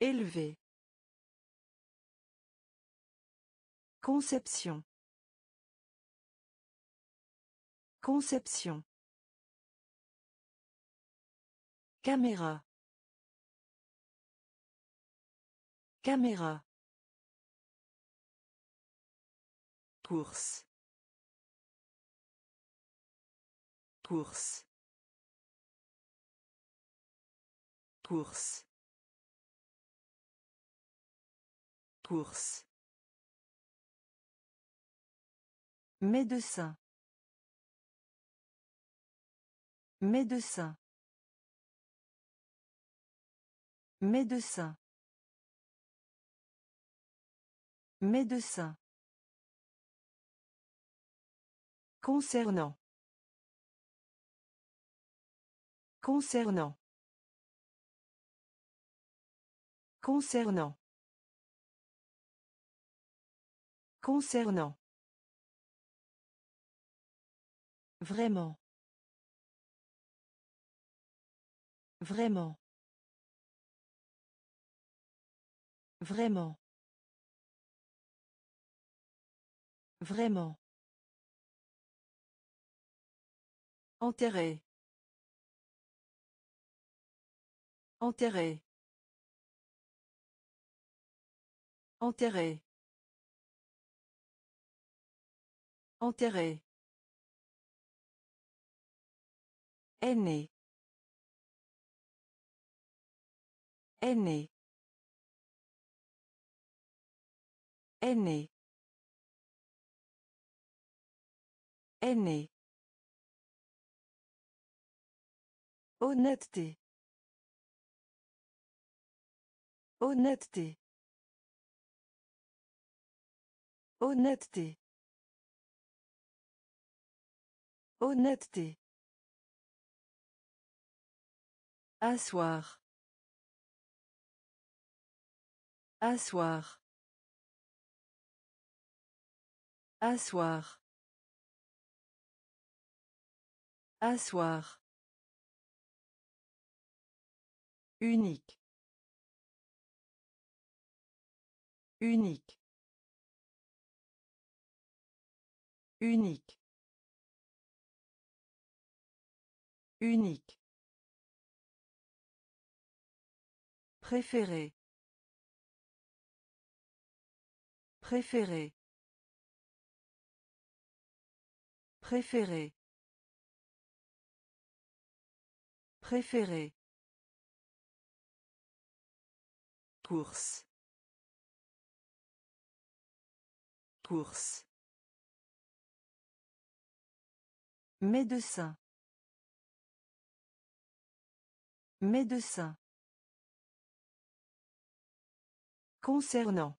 Élevé. Conception. Conception. Caméra. Caméra. Course. Course. Course. Course. Médecin. Médecin. Médecin. Médecin. Concernant. Concernant. Concernant. Concernant. Vraiment. Vraiment. Vraiment. Vraiment. Enterré. Enterré. Enterré. Enterré. Aîné. Aîné. Aîné. Aîné. Honnêteté. Honnêteté. Honnêteté. Honnêteté. Asseoir. Asseoir. Asseoir. Asseoir. Unique. Unique. Unique. Unique. Préféré. Préféré. Préféré. Préféré. Course. Course. Médecin. Médecin. Concernant.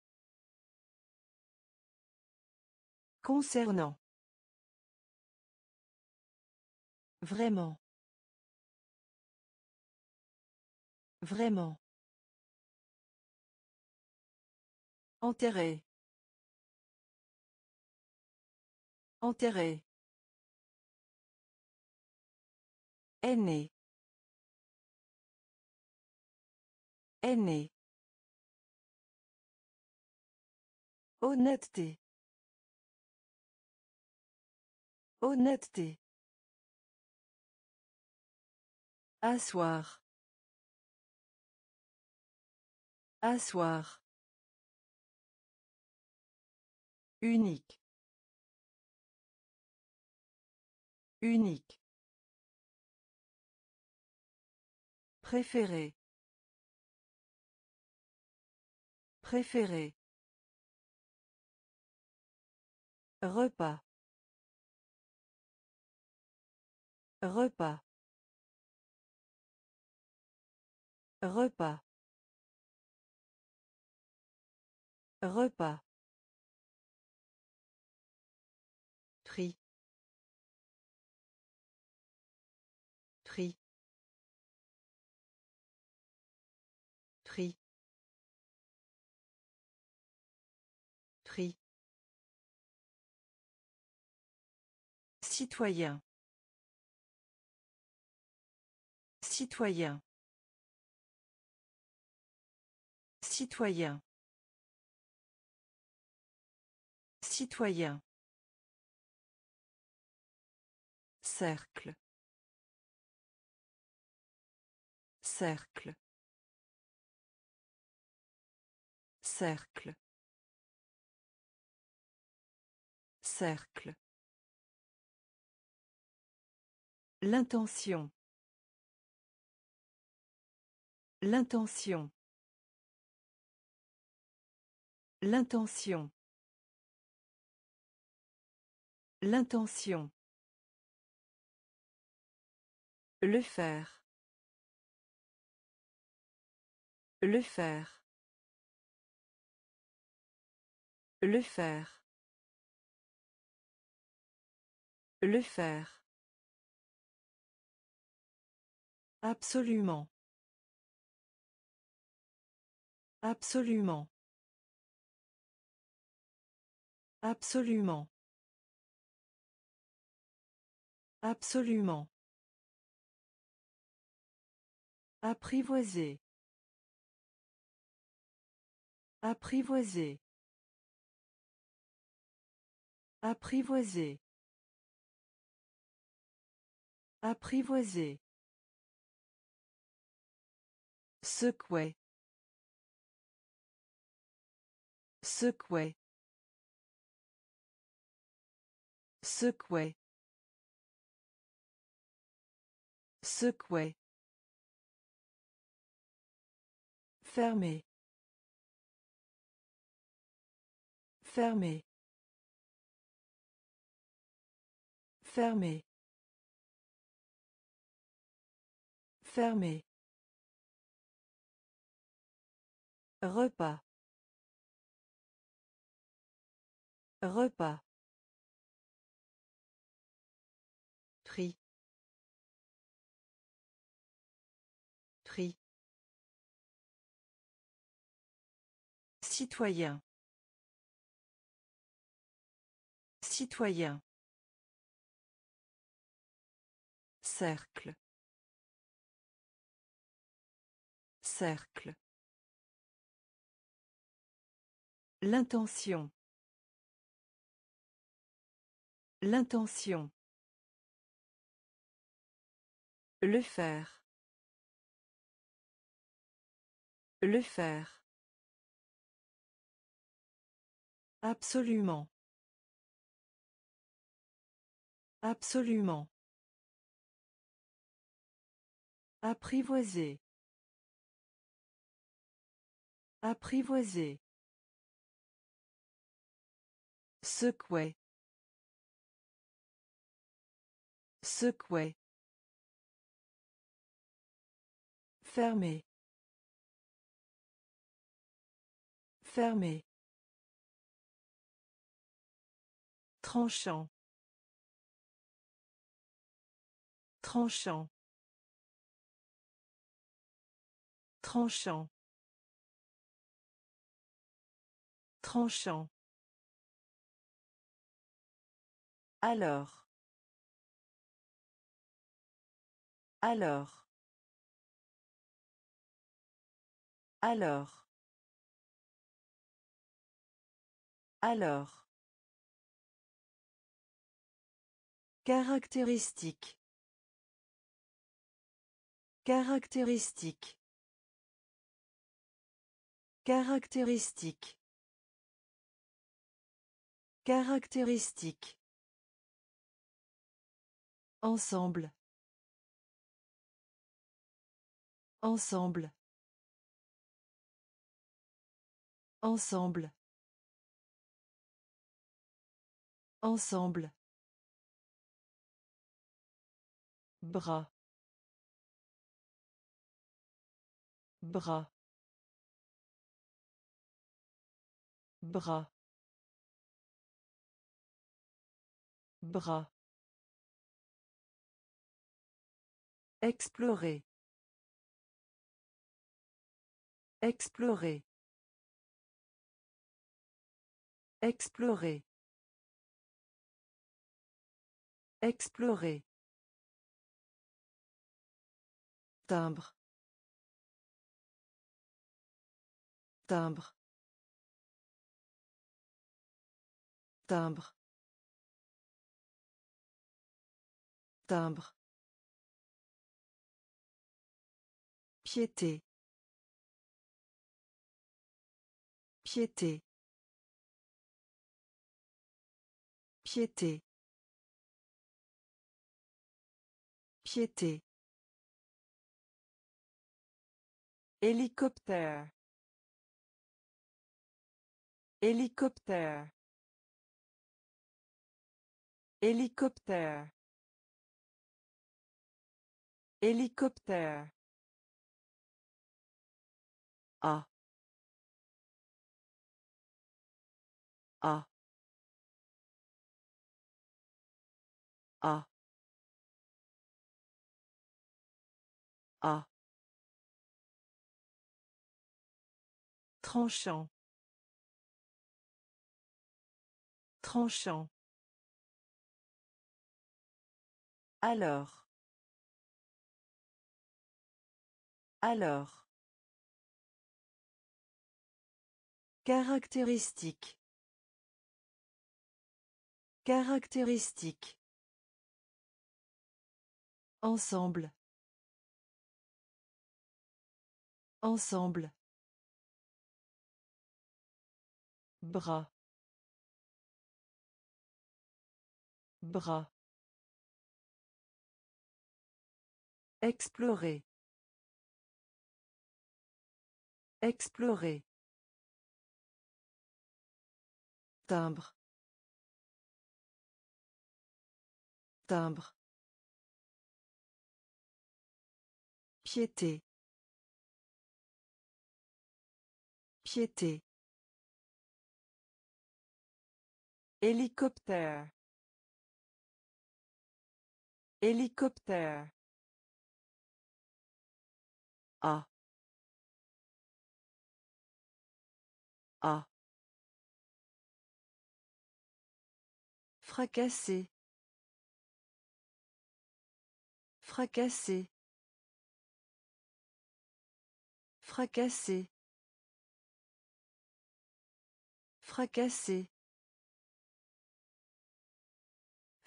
Concernant. Vraiment. Vraiment. Enterré. Enterré. Aîné. Aîné. Honnêteté. Honnêteté. Asseoir. Asseoir. Unique. Unique. Préféré. Préféré. Repas. Repas. Repas. Repas. Prix. Prix. Prix. Prix. Citoyen. Citoyen. Citoyen. Citoyen. Cercle. Cercle. Cercle. Cercle. L'intention. L'intention. L'intention. L'intention. Le faire. Le faire. Le faire. Le faire. Absolument. Absolument. Absolument. Absolument. Apprivoiser. Apprivoiser. Apprivoiser. Apprivoiser. Secouer. Secouer. Secouer. Secouer. Fermé. Fermé. Fermé. Fermé. Repas. Repas. Citoyen. Citoyen. Cercle. Cercle. L'intention. L'intention. Le faire. Le faire. Absolument. Absolument. Apprivoiser. Apprivoiser. Secouer. Secouer. Fermé. Fermé. Tranchant. Tranchant. Tranchant. Tranchant. Alors. Alors. Alors. Alors. Caractéristique. Caractéristique. Caractéristique. Caractéristique. Ensemble. Ensemble. Ensemble. Ensemble. Bras. Bras. Bras. Bras. Explorer. Explorer. Explorer. Explorer. Timbre. Timbre. Timbre. Timbre. Piété. Piété. Piété. Piété. Hélicoptère. Hélicoptère. Hélicoptère. Hélicoptère. A. A. A. A. Tranchant. Tranchant. Alors. Alors. Caractéristique. Caractéristique. Ensemble. Ensemble. Bras. Bras. Explorer. Explorer. Timbre. Timbre. Piété. Piété. Hélicoptère. Hélicoptère. A. A. Fracassé. Fracassé. Fracassé. Fracassé.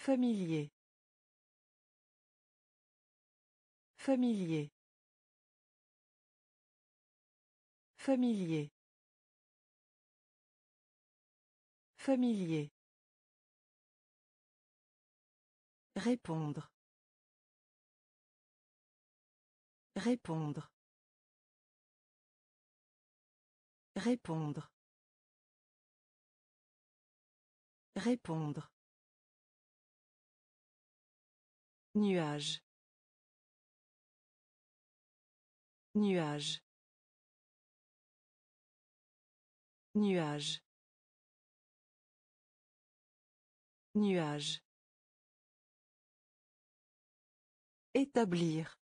Familier. Familier. Familier. Familier. Répondre. Répondre. Répondre. Répondre. Nuage. Nuage. Nuage. Nuage. Établir.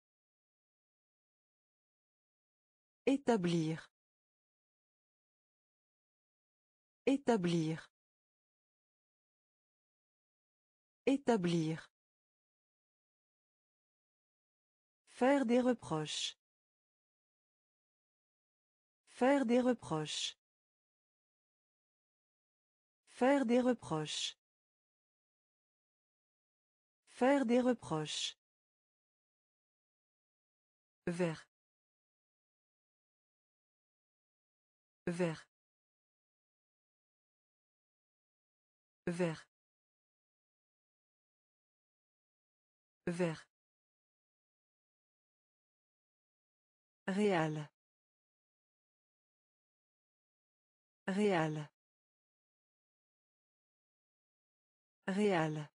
Établir. Établir. Établir. Faire des reproches. Faire des reproches. Faire des reproches. Faire des reproches. Vert. Vert. Vert. Vert. Réal. Réal. Réal.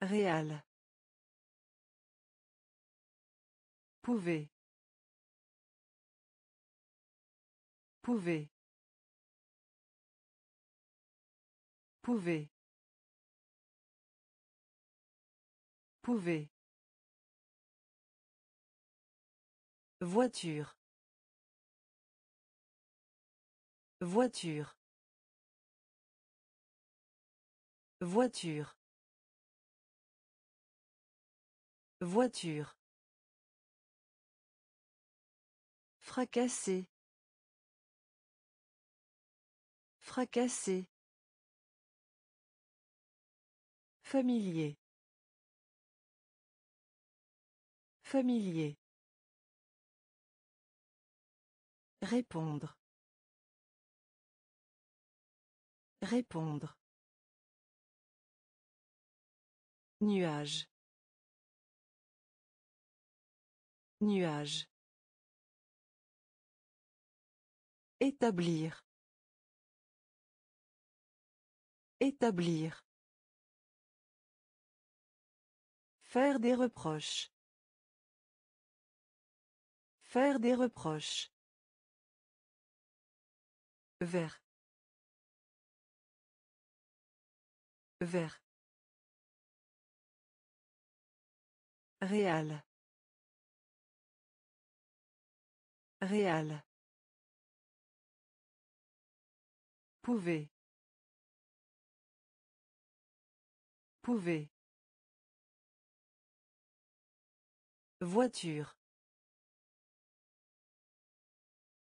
Réal. Pouvez. Pouvez. Pouvez. Pouvez. Voiture. Voiture. Voiture. Voiture. Fracassé. Fracassé. Familier. Familier. Répondre. Répondre. Nuage. Nuage. Établir. Établir. Faire des reproches. Faire des reproches. Vert. Vert. Réal. Réal. Pouvez. Pouvez. Voiture.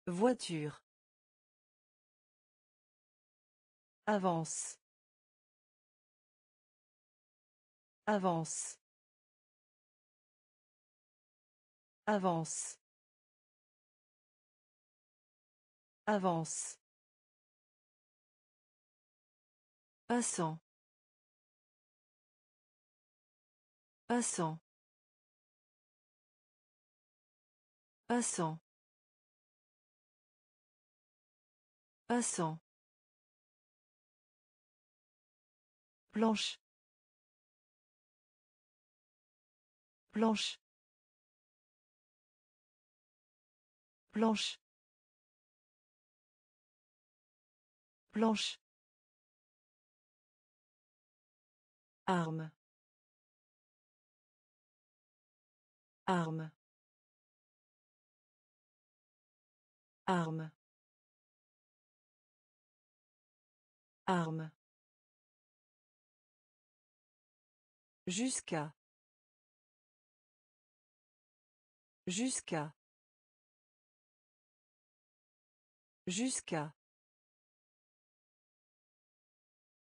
Voiture. Avance. Avance. Avance. Avance. Passant. Passant. Passant. Passant. Planche. Planche. Planche. Planche. Arme. Arme. Arme. Arme. Jusqu'à. Jusqu'à. Jusqu'à.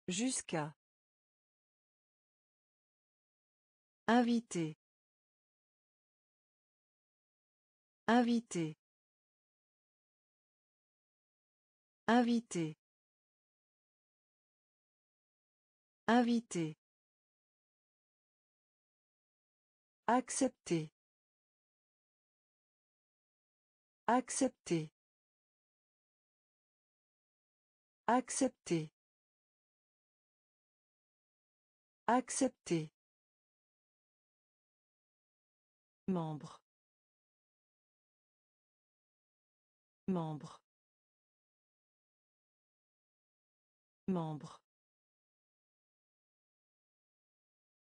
Jusqu'à. Invité. Invité. Invité. Invité. Accepter. Accepter. Accepter. Accepter. Membre. Membre. Membre.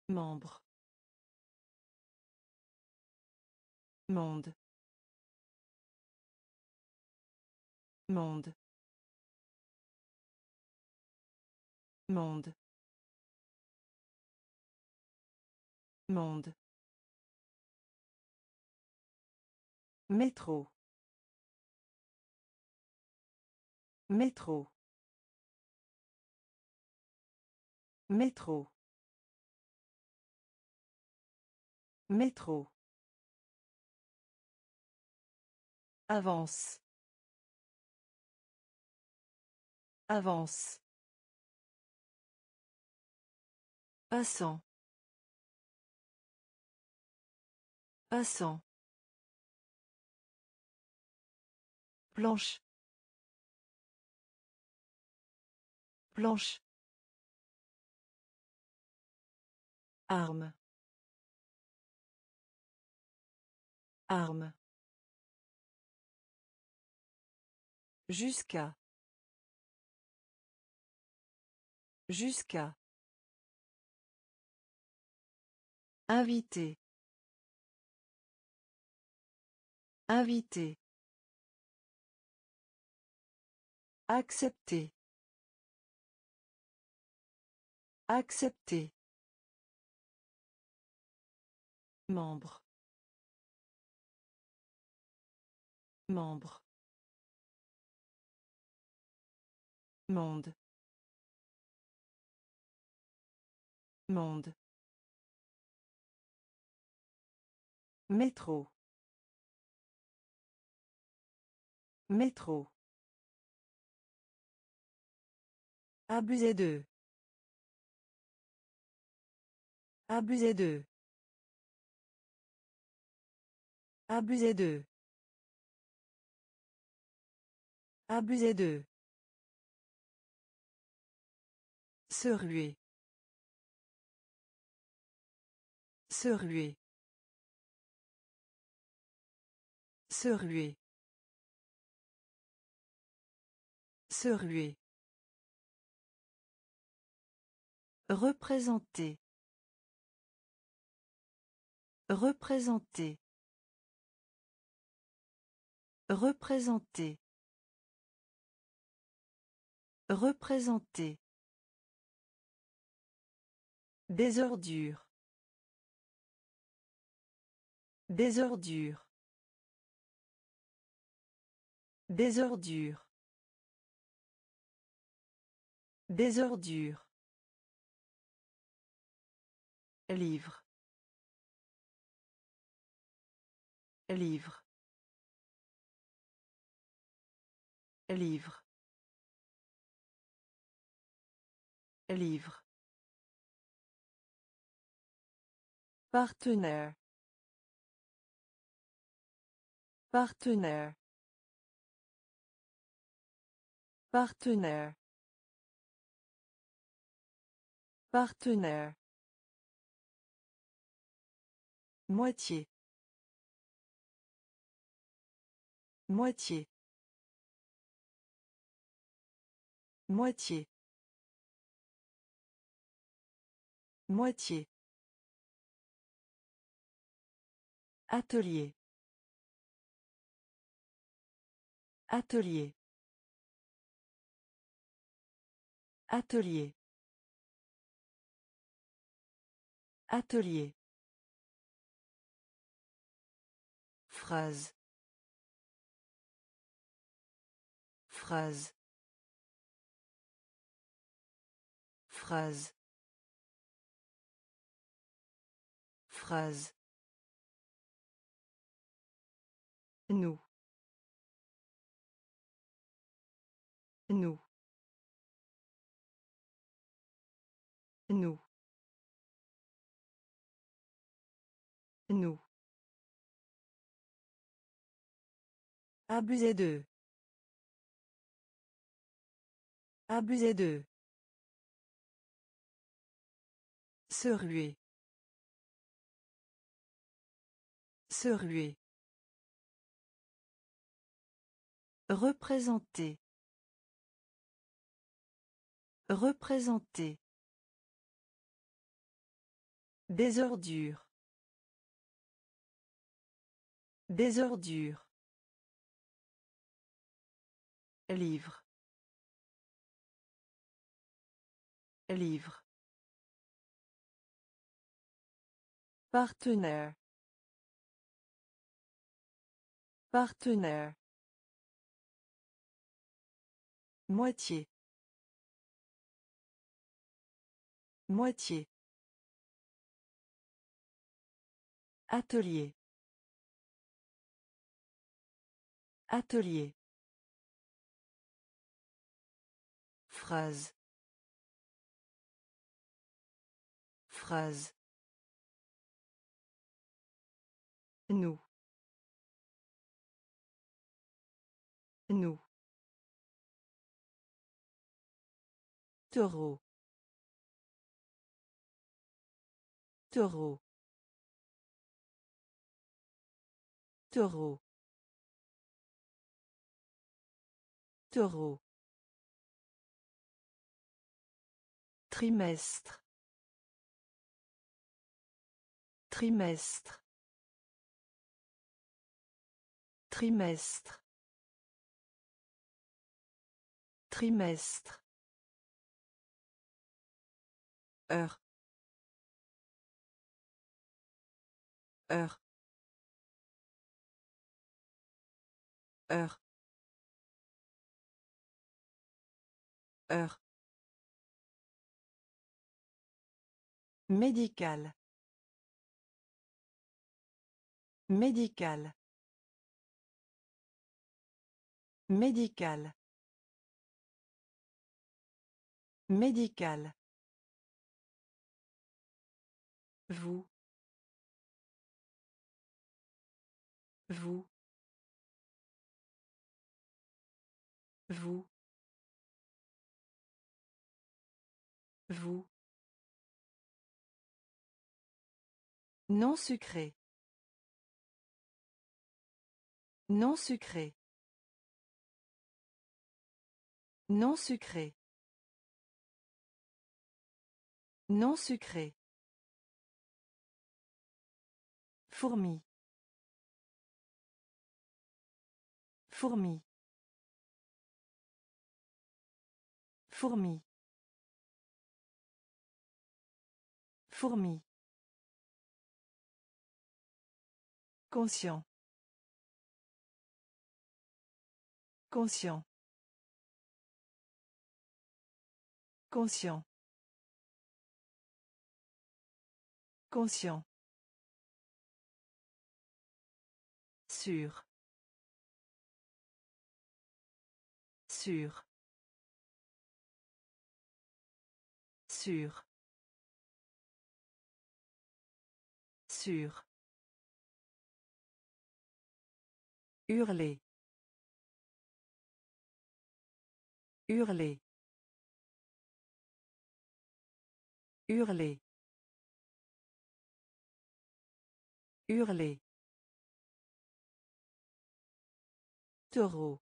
Membre. Monde. Monde. Monde. Monde. Métro. Métro. Métro. Métro. Avance. Avance. Passant. Passant. Planche. Planche. Arme. Arme. Jusqu'à. Jusqu'à. Invité. Invité. Accepter. Accepter. Membre. Membre. Monde. Monde. Métro. Métro. Abuser de. Abuser de. Abuser de. Abuser de. Se ruer. Se ruer. Se ruer. Se ruer. Représenter. Représenter. Représenter. Représenter. Désordure. Désordure. Désordure. Désordure. Livre. Livre. Livre. Livre. Partenaire. Partenaire. Partenaire. Partenaire. Moitié. Moitié. Moitié. Moitié. Atelier. Atelier. Atelier. Atelier. Phrase. Phrase. Phrase. Phrase. Nous. Nous. Nous. Nous. Abuser de. Abuser de. Se ruer. Se ruer. Représenter. Représenter. Désordure. Désordure. Livre. Livre. Partenaire. Partenaire. Moitié. Moitié. Atelier. Atelier. Phrase. Phrase. Nous. Nous. Taureau. Taureau. Taureau. Taureau. Trimestre. Trimestre. Trimestre. Trimestre. Heure. Heure. Heure. Heure. Médical. Médical. Médical. Médical. Vous. Vous. Vous. Vous. Non sucré. Non sucré. Non sucré. Non sucré. Fourmi. Fourmi. Fourmi. Fourmi. Conscient. Conscient. Conscient. Conscient. Sûr. Sûr. Sûr. Sûr. Hurler. Hurler. Hurler. Hurler. Taureau.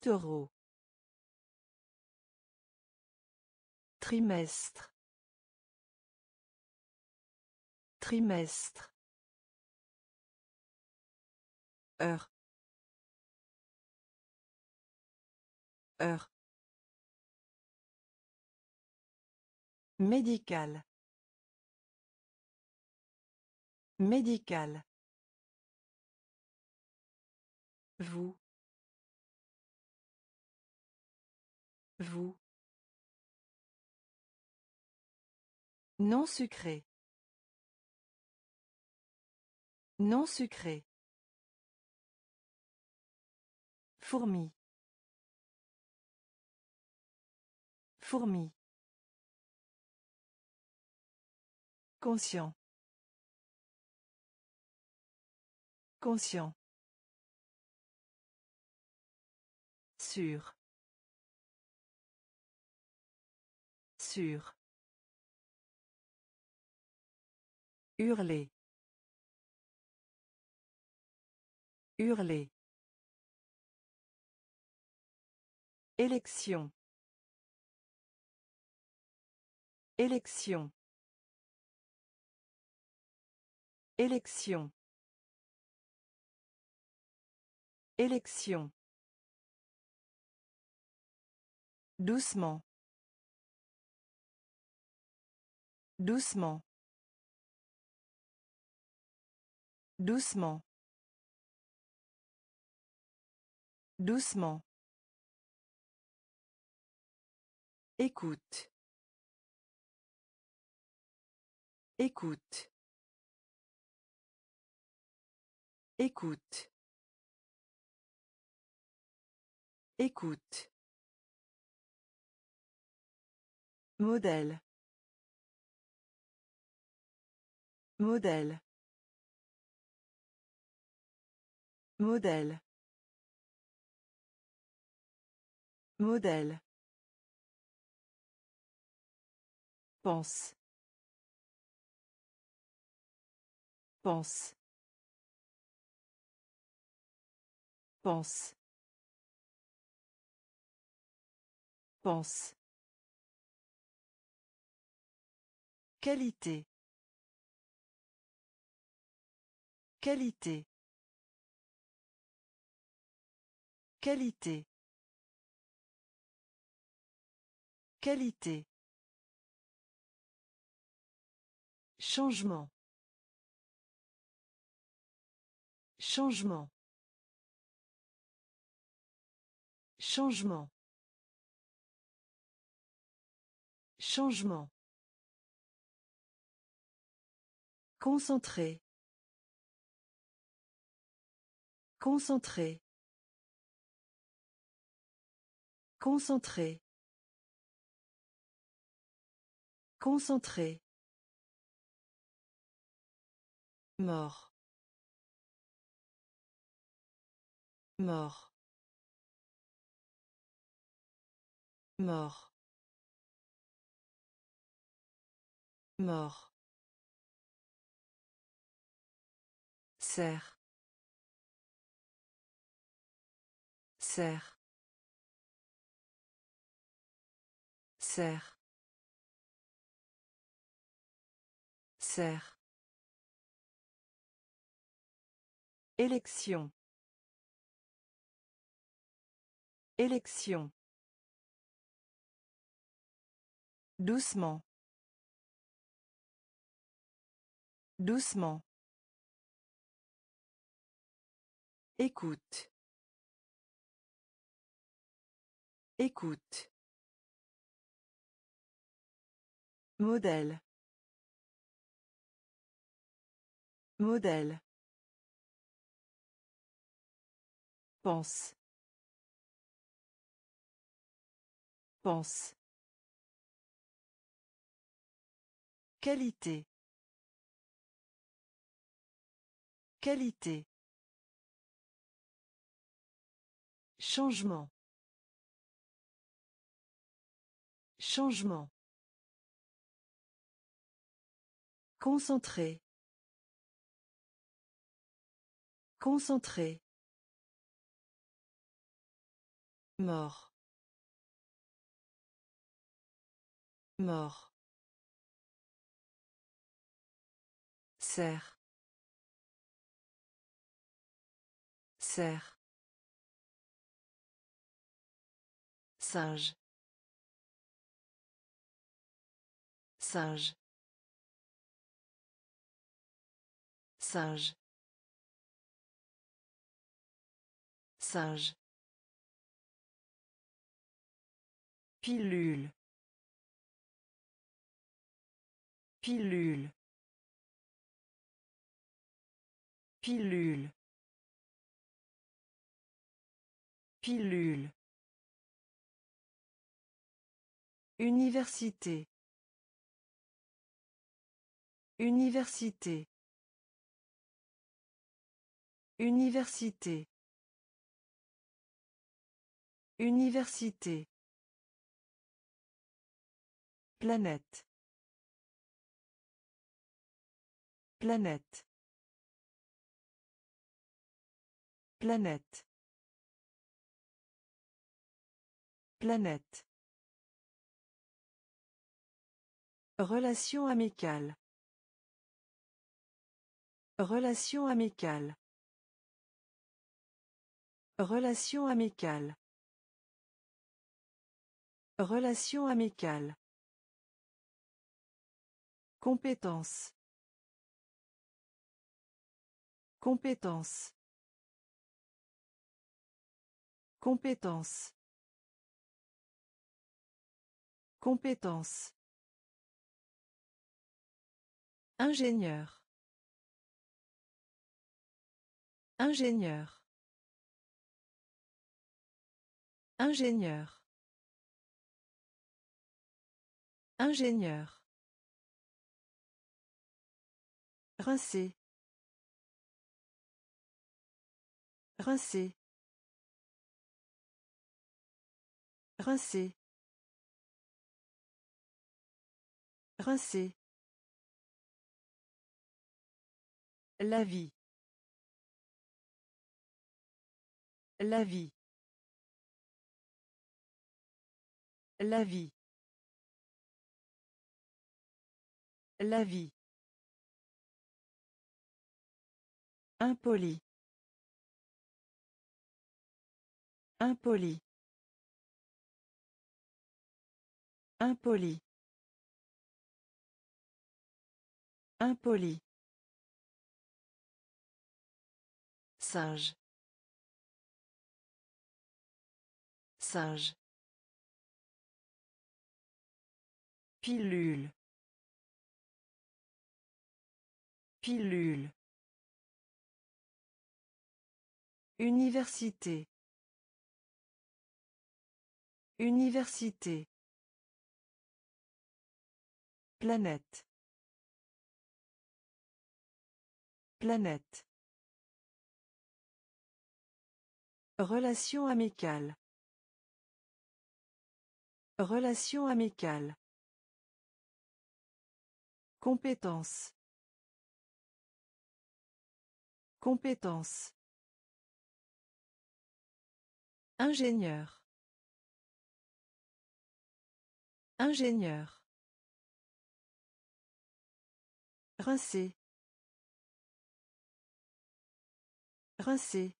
Taureau. Trimestre. Trimestre. Heure. Heure. Médical. Médical. Vous. Vous. Non sucré. Non sucré. Fourmi. Fourmi. Conscient. Conscient. Sûr. Sûr. Hurler. Hurler. Élection. Élection. Élection. Élection. Doucement. Doucement. Doucement. Doucement. Écoute. Écoute. Écoute. Écoute. Modèle. Modèle. Modèle. Modèle. Pense. Pense. Pense. Pense. Qualité. Qualité. Qualité. Qualité. Changement. Changement. Changement. Changement. Concentré. Concentré. Concentré. Concentré. Mort. Mort. Mort. Mort. Serre. Serre. Serre. Serre. Élection. Élection. Doucement. Doucement. Écoute. Écoute. Modèle. Modèle. Pense. Pense. Qualité. Qualité. Changement. Changement. Concentré. Concentré. Mort. Mort. Serre. Serre. Singe. Singe. Singe. Singe. Pilule. Pilule. Pilule. Pilule. Université. Université. Université. Université. Planète. Planète. Planète. Planète. Relation amicale. Relation amicale. Relation amicale. Relation amicale. Compétence. Compétence. Compétence. Compétence. Ingénieur. Ingénieur. Ingénieur. Ingénieur. Rincer. Rincer. Rincer. Rincer. La vie. La vie. La vie. La vie. Impoli. Impoli. Impoli. Impoli. Singe. Singe. Pilule. Pilule. Université. Université. Planète. Planète. Relation amicale. Relation amicale. Compétence. Compétence. Ingénieur. Ingénieur. Rincer. Rincer.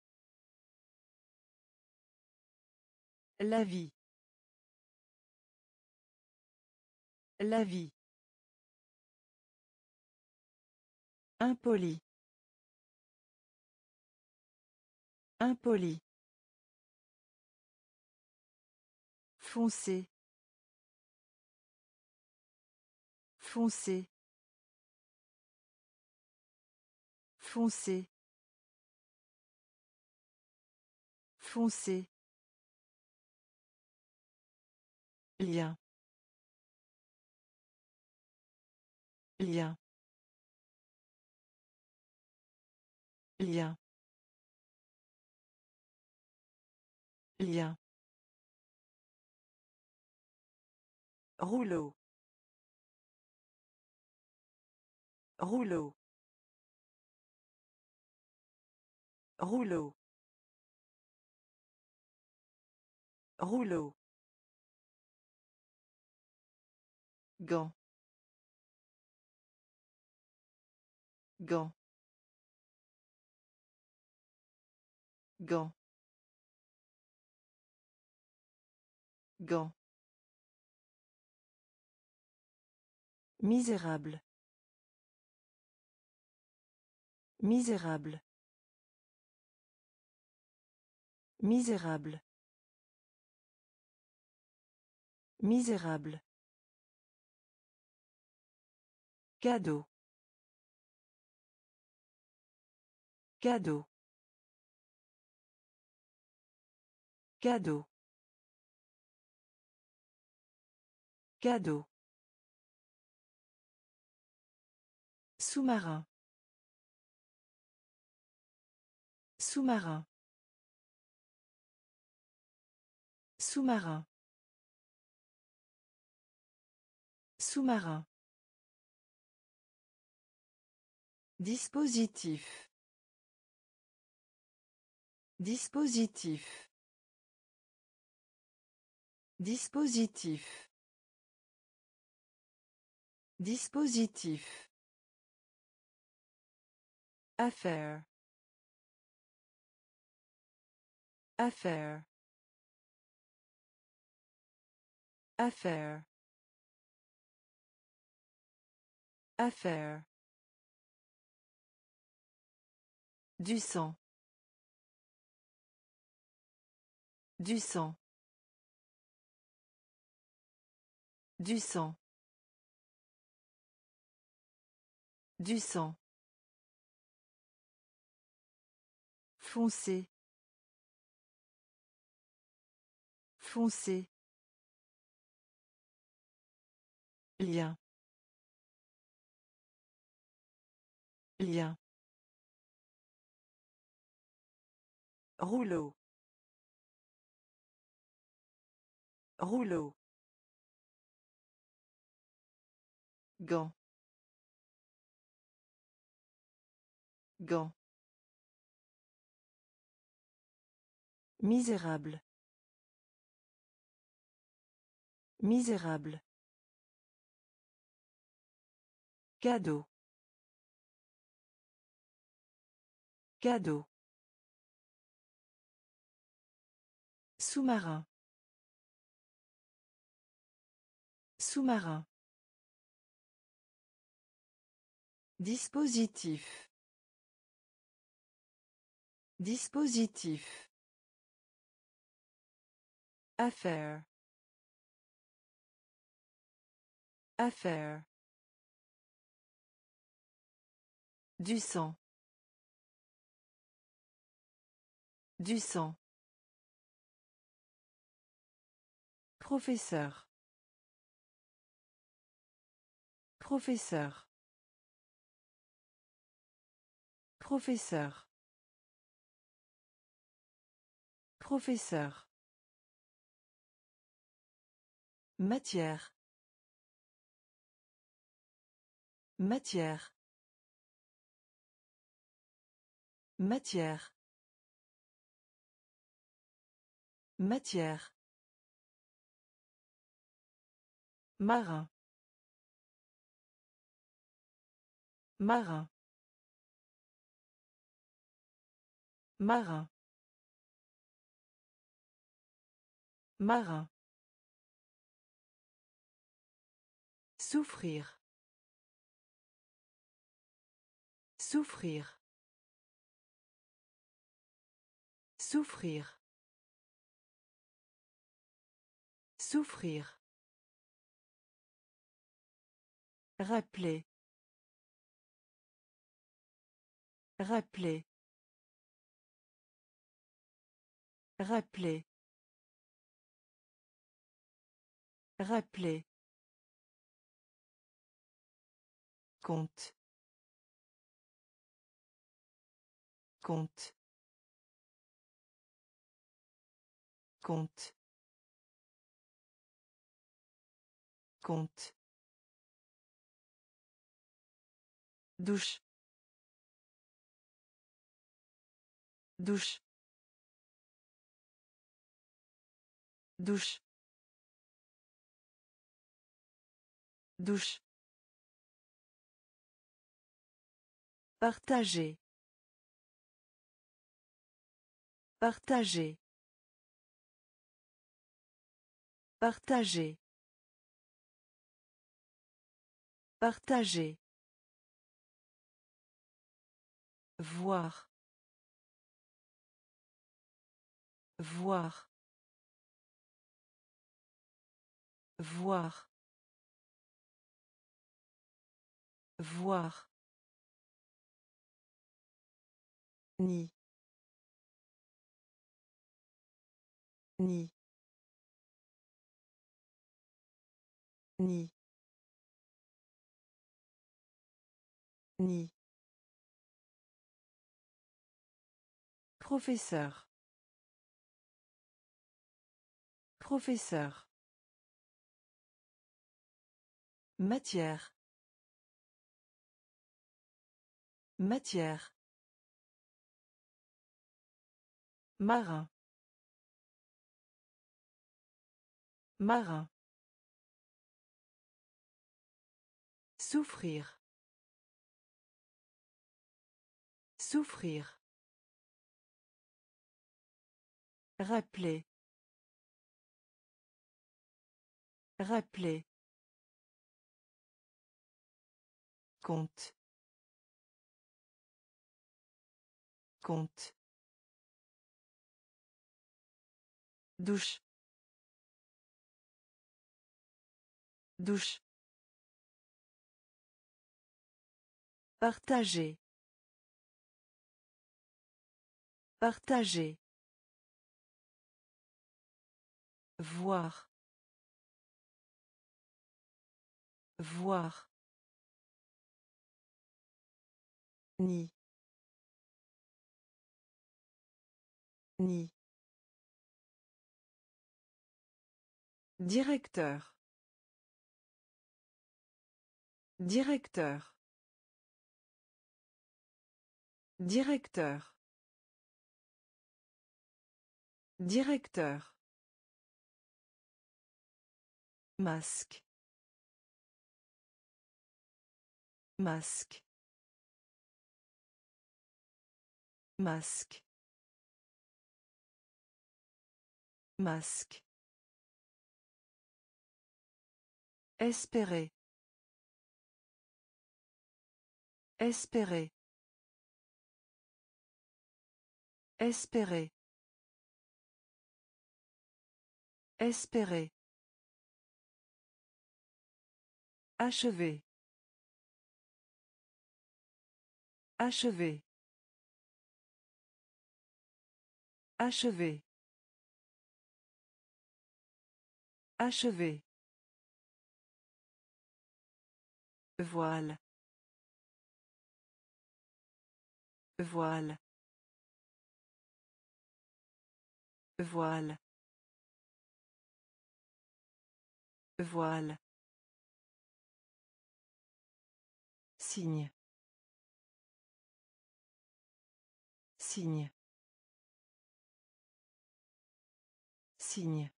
La vie. La vie. Impoli. Impoli. Foncé. Foncé. Foncé. Foncé. Lien. Lien. Lien. Lien. Rouleau. Rouleau. Rouleau. Rouleau. Gant. Gant. Gant. Gant. Misérable. Misérable. Misérable. Misérable. Cadeau. Cadeau. Cadeau. Cadeau. Sous-marin. Sous-marin. Sous-marin. Sous-marin. Dispositif. Dispositif. Dispositif. Dispositif. Affaire. Affaire. Affaire. Affaire. Du sang. Du sang. Du sang. Du sang. Foncé. Foncé. Lien. Lien. Rouleau. Rouleau. Gant. Gant. Misérable. Misérable. Cadeau. Cadeau. Sous-marin. Sous-marin. Dispositif. Dispositif. Affaire. Affaire. Du sang. Du sang. Professeur. Professeur. Professeur. Professeur. Matière. Matière. Matière. Matière. Marin. Marin. Marin. Marin. Souffrir. Souffrir. Souffrir. Souffrir. Rappeler. Rappeler. Rappeler. Rappeler. Compte. Compte. Compte. Compte. Douche. Douche. Douche. Douche. Partager. Partager. Partager. Partager. Voir. Voir. Voir. Voir. Ni. Ni. Ni. Ni. Professeur. Professeur. Matière. Matière. Marin. Marin. Souffrir. Souffrir. Rappeler. Rappeler. Compte. Compte. Douche. Douche. Partager. Partager. Voir. Voir. Ni. Ni. Directeur. Directeur. Directeur. Directeur. Masque. Masque. Masque. Masque. Espérer. Espérer. Espérer. Espérer. Achever. Achever. Achever. Achever. Voile. Voile. Voile. Voile. Signe. Signe. Signe.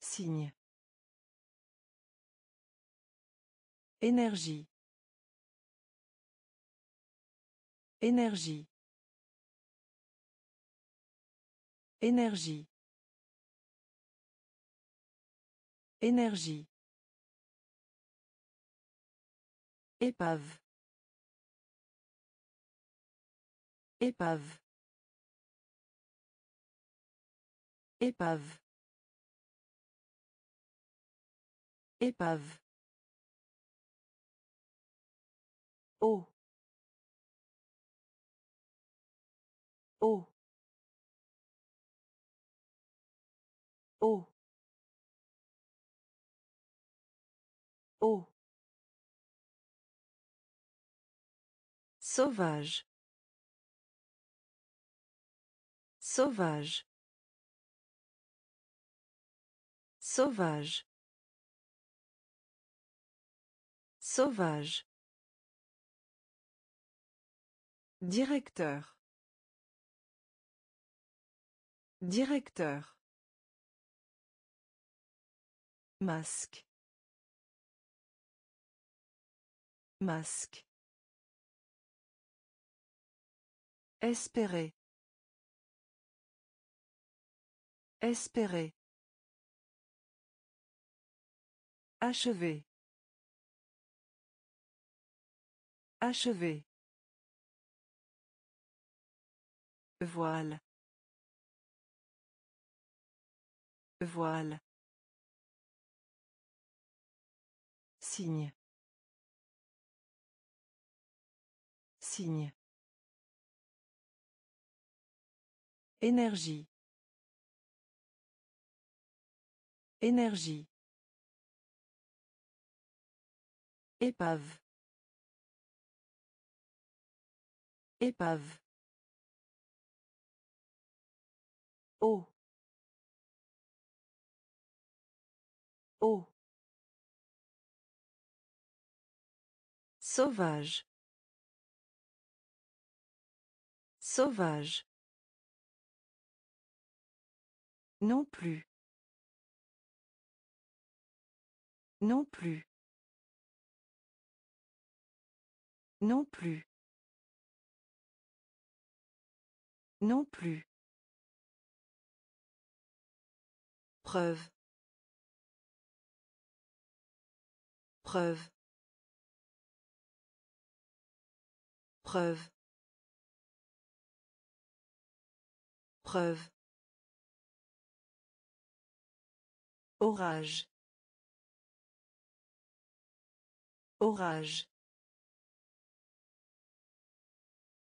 Signe. Énergie. Énergie. Énergie. Énergie. Épave. Épave. Épave. Épave. Oh. Oh. Oh. Oh. Sauvage. Sauvage. Sauvage. Sauvage. Directeur. Directeur. Masque. Masque. Espérer. Espérer. Achever. Achever. Voile. Voile. Signe. Signe. Énergie. Énergie. Épave. Épave. Oh. Oh. Sauvage. Sauvage. Non plus. Non plus. Non plus. Non plus. Preuve. Preuve. Preuve. Preuve. Orage. Orage.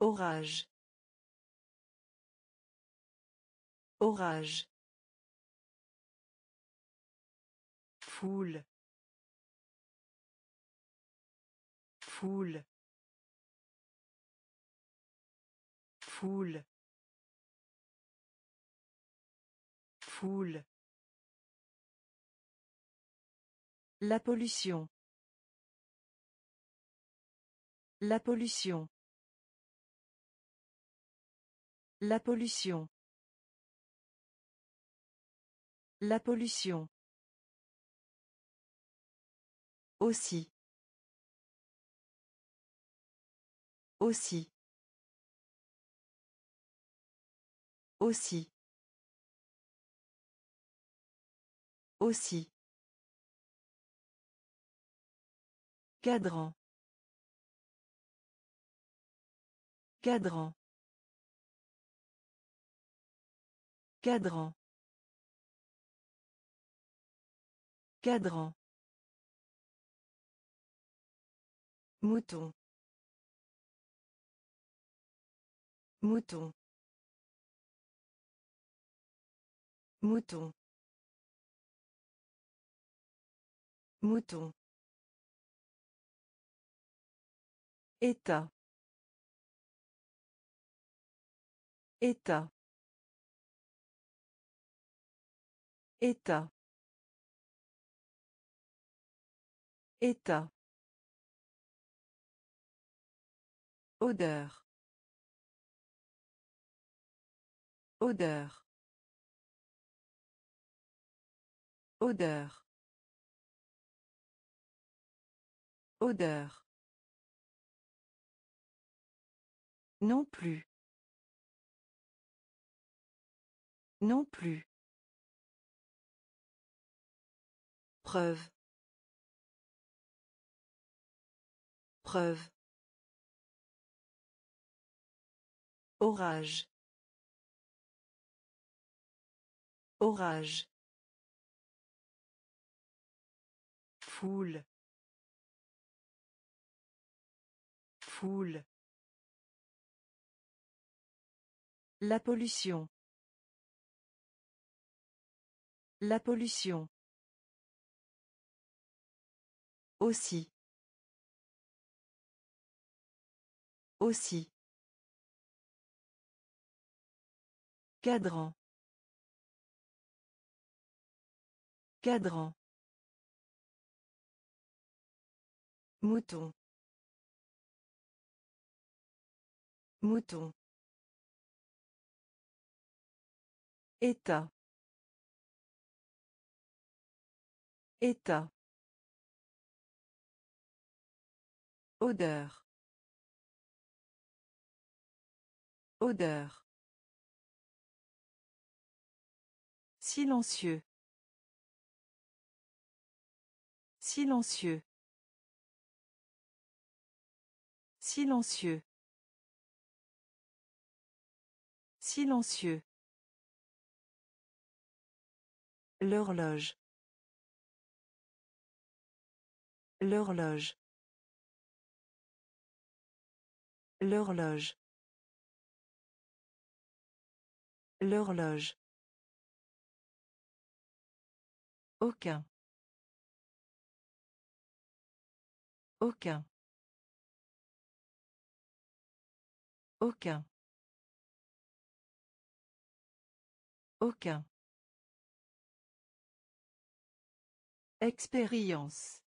Orage. Orage. Foule. Foule. Foule. Foule. La pollution. La pollution. La pollution. La pollution. Aussi. Aussi. Aussi. Aussi. Cadran. Cadran. Cadran. Cadran. Mouton. Mouton. Mouton. Mouton. État. État. État. État. Odeur. Odeur. Odeur. Odeur. Non plus. Non plus. Preuve. Preuve. Orage. Orage. Foule. Foule. La pollution. La pollution. Aussi. Aussi. Cadran. Cadran. Mouton. Mouton. État. État. Odeur. Odeur. Silencieux. Silencieux. Silencieux. Silencieux. L'horloge. L'horloge. L'horloge. L'horloge. Aucun. Aucun. Aucun. Aucun. Expérience.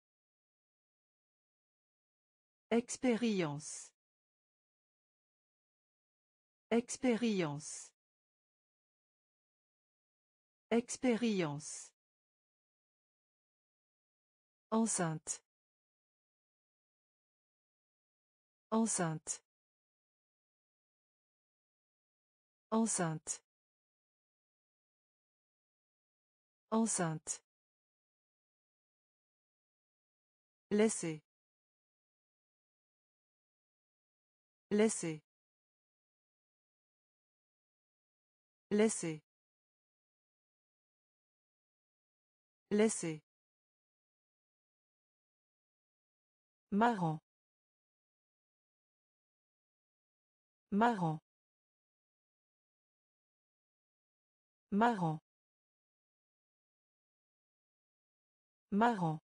Expérience. Expérience. Expérience. Enceinte. Enceinte. Enceinte. Enceinte. Laissez. Laissez. Laissez. Laissez. Marrant. Marrant. Marrant. Marrant.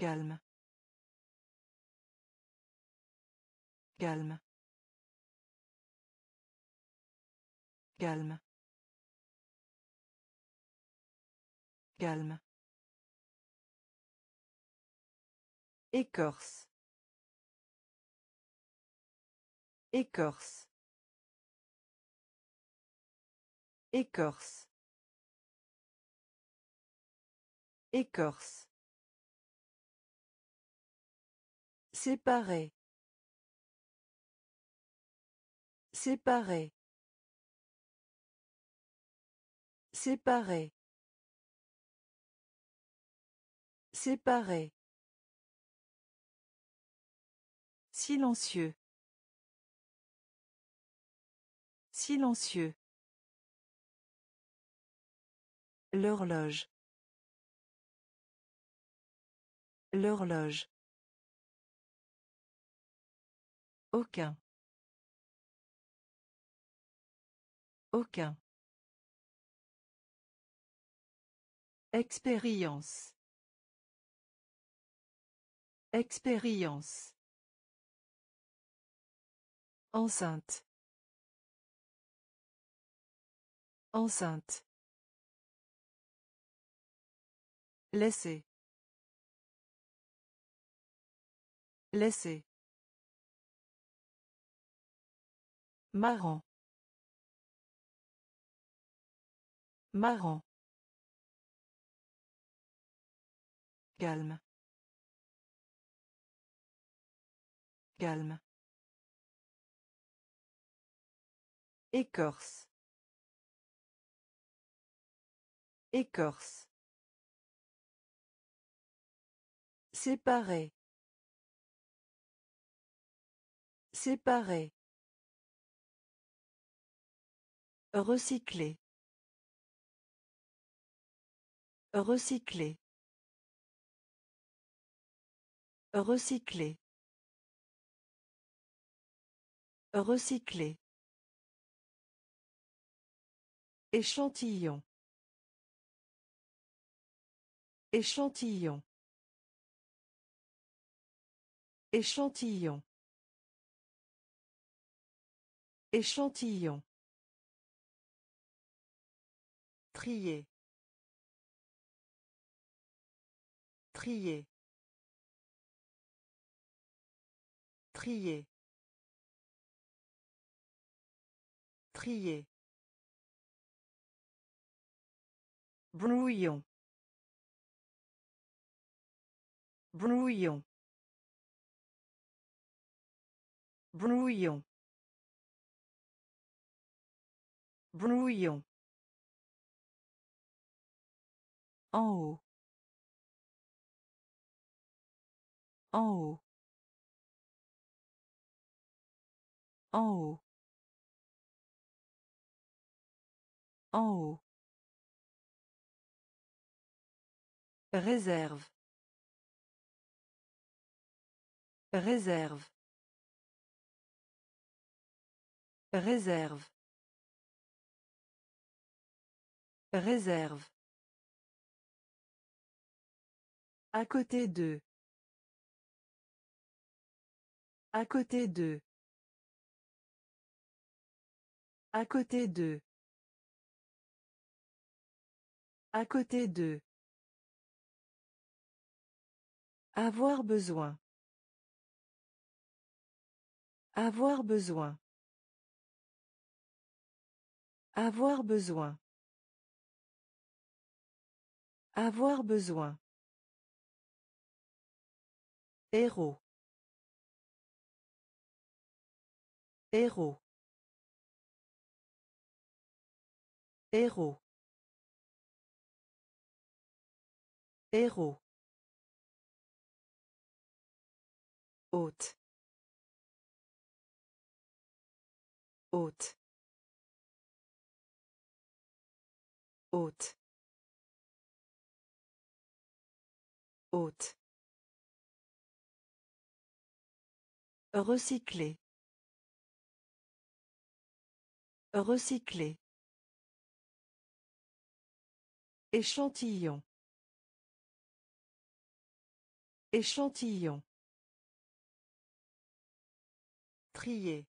Calme. Calme. Calme. Calme. Écorce. Écorce. Écorce. Écorce. Séparer. Séparer. Séparer. Séparer. Silencieux. Silencieux. L'horloge. L'horloge. Aucun. Aucun. Expérience. Expérience. Enceinte. Enceinte. Laisser. Laisser. Marrant. Marrant. Calme. Calme. Écorce. Écorce. Séparer. Séparer. Recycler. Recycler. Recycler. Recycler. Échantillon. Échantillon. Échantillon. Échantillon. Trier. Trier. Trier. Trier. Brouillon. Brouillon. Brouillon. Brouillon. En haut. En haut. En haut. En haut. Réserve. Réserve. Réserve. Réserve. À côté d'eux. À côté d'eux. À côté d'eux. À côté d'eux. Avoir besoin. Avoir besoin. Avoir besoin. Avoir besoin. Héros. Héros. Héros. Héros. Haute. Haute. Haute. Haute. Recycler. Recycler. Échantillon. Échantillon. Trier.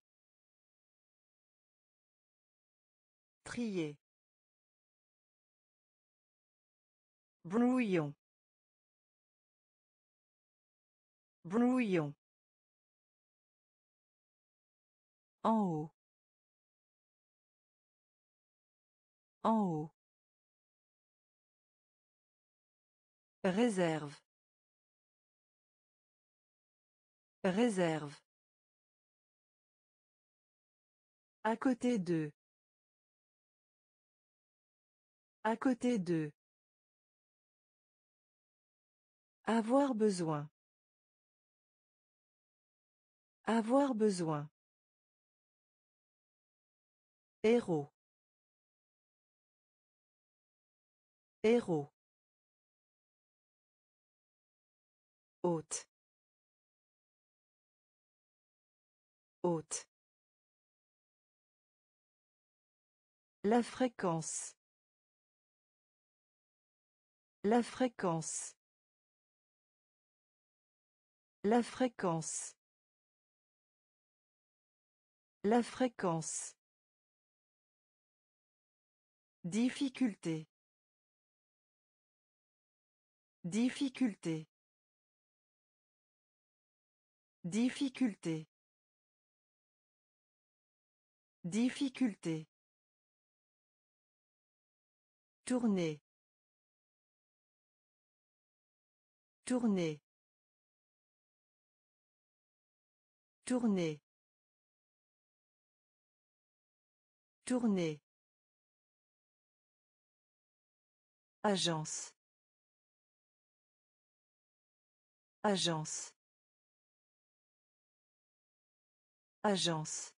Trier. Brouillon. Brouillon. En haut. En haut. Réserve. Réserve. À côté d'eux. À côté d'eux. Avoir besoin. Avoir besoin. Héros. Héros. Haute. Haute. La fréquence. La fréquence. La fréquence. La fréquence. Difficulté. Difficulté. Difficulté. Difficulté. Tourner. Tourner. Tourner. Tourner. Agence. Agence. Agence.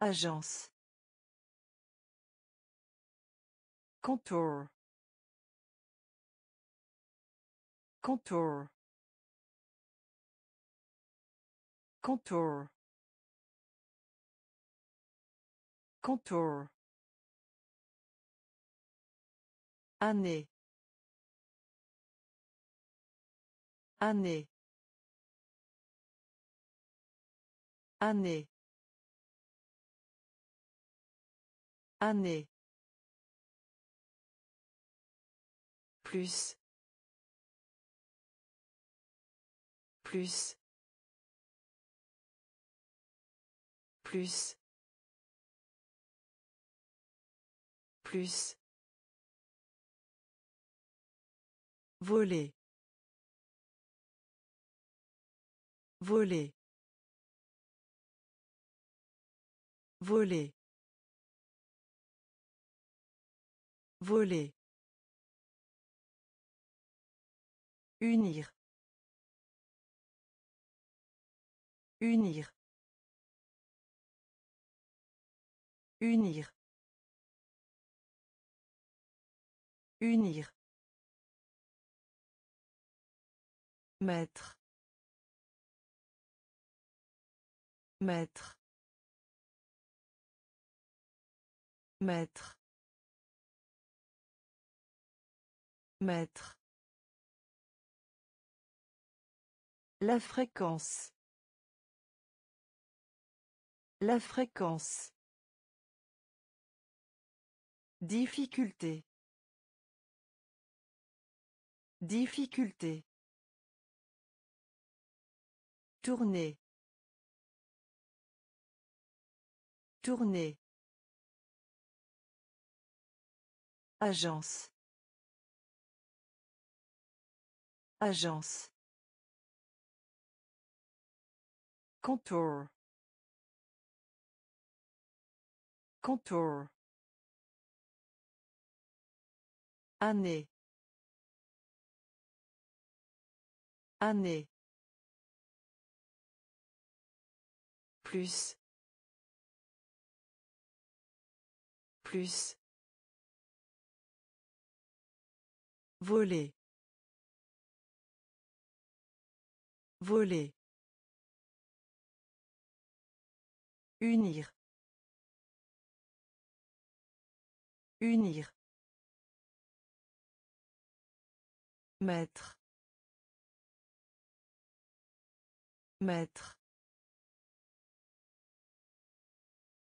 Agence. Contour. Contour. Contour. Contour. Année. Année. Année. Année. Plus. Plus. Plus. Plus. Voler. Voler. Voler. Voler. Unir. Unir. Unir. Unir. Maître. Maître. Maître. Maître. La fréquence. La fréquence. Difficulté. Difficulté. Tourner. Tourner. Agence. Agence. Contour. Contour. Année. Année. Plus. Plus. Voler. Voler. Unir. Unir. Maître. Maître.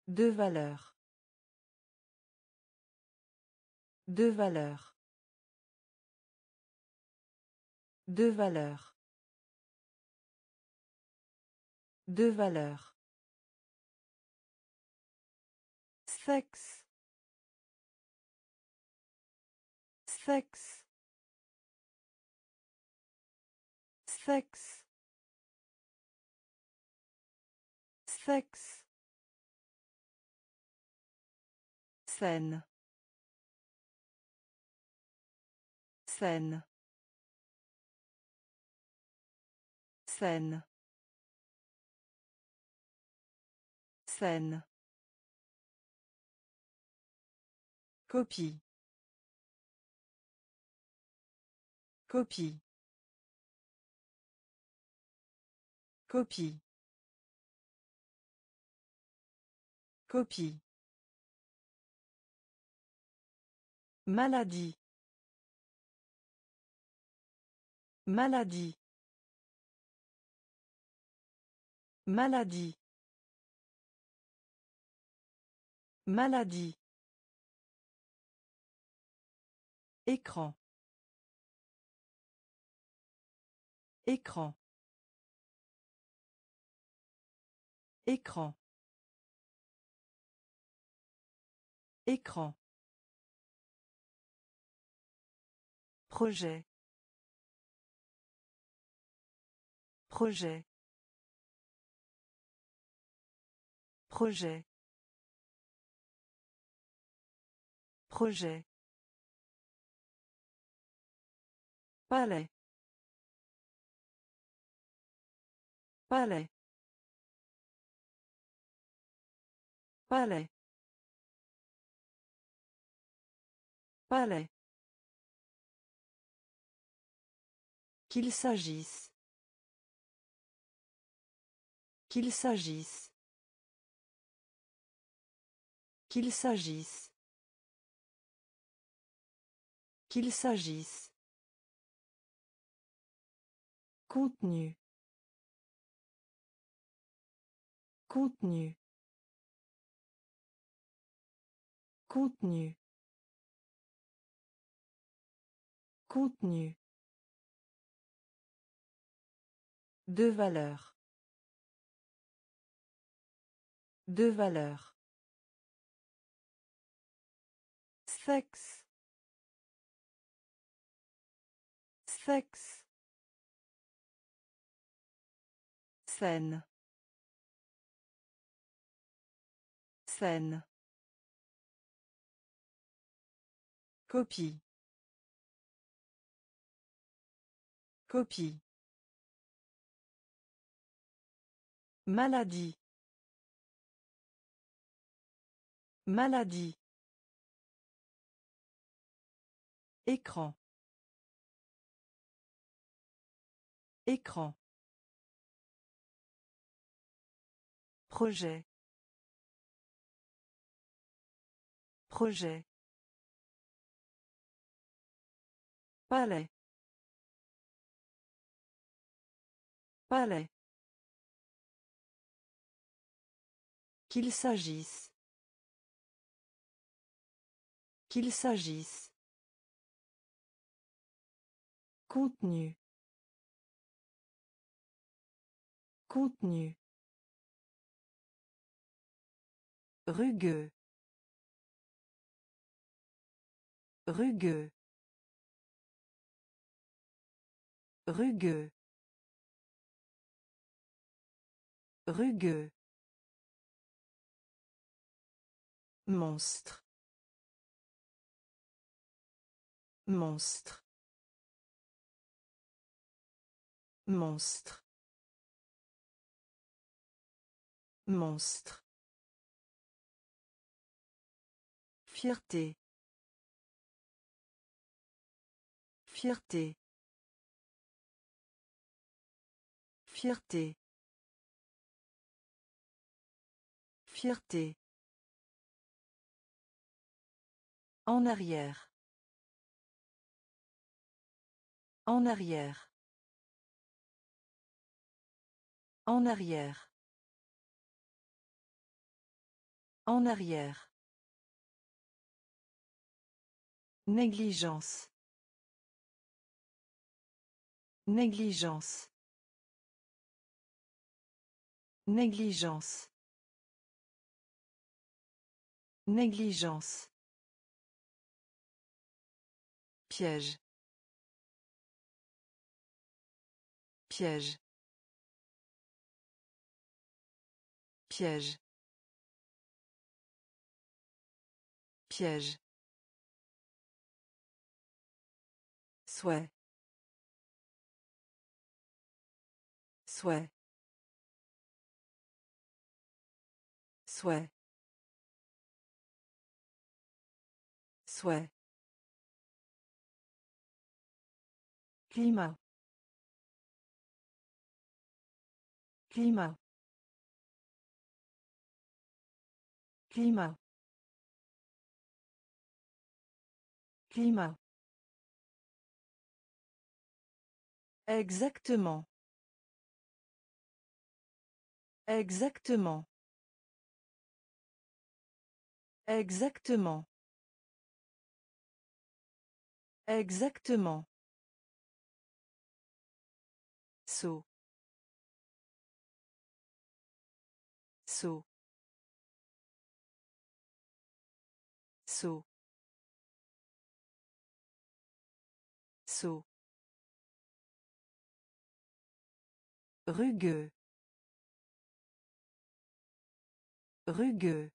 Deux valeurs. Deux valeurs. Deux valeurs. Deux valeurs. Sexe. Sexe. Sexe. Sexe. Scène. Scène. Scène. Scène. Copie. Copie. Copie. Copie. Maladie. Maladie. Maladie. Maladie. Écran. Écran. Écran. Écran. Projet. Projet. Projet. Projet. Palais. Palais. Palais. Palais. Qu'il s'agisse. Qu'il s'agisse. Qu'il s'agisse. Qu'il s'agisse. Contenu. Contenu. Contenu. Contenu. Deux valeurs. Deux valeurs. Sexe. Sexe. Scène. Scène. Copie. Copie. Maladie. Maladie. Écran. Écran. Projet. Projet. Palais. Palais. Qu'il s'agisse. Qu'il s'agisse. Contenu. Contenu. Rugueux. Rugueux. Rugueux. Rugueux. Monstre. Monstre. Monstre. Monstre. Fierté. Fierté. Fierté. Fierté. En arrière. En arrière. En arrière. En arrière. Négligence. Négligence. Négligence. Négligence. Piège. Piège. Piège. Piège. Souhait. Souhait. Souhait. Souhait. Climat. Climat. Climat. Climat. Exactement. Exactement. Exactement. Exactement. Saut. Saut. Saut. Saut. Rugueux. Rugueux.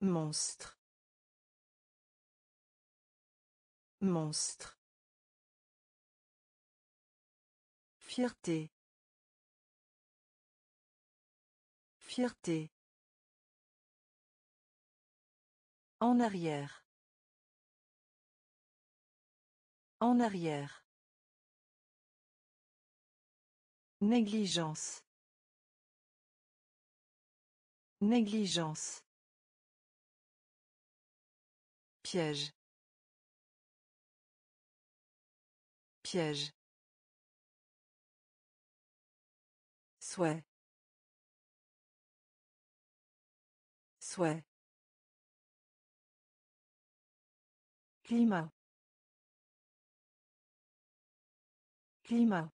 Monstre. Monstre. Fierté. Fierté. En arrière. En arrière. Négligence. Négligence. Piège. Piège. Souhait. Souhait. Climat. Climat.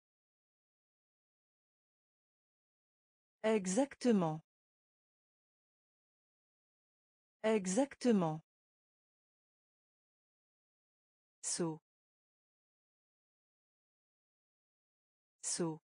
Exactement. Exactement. Saut. Saut.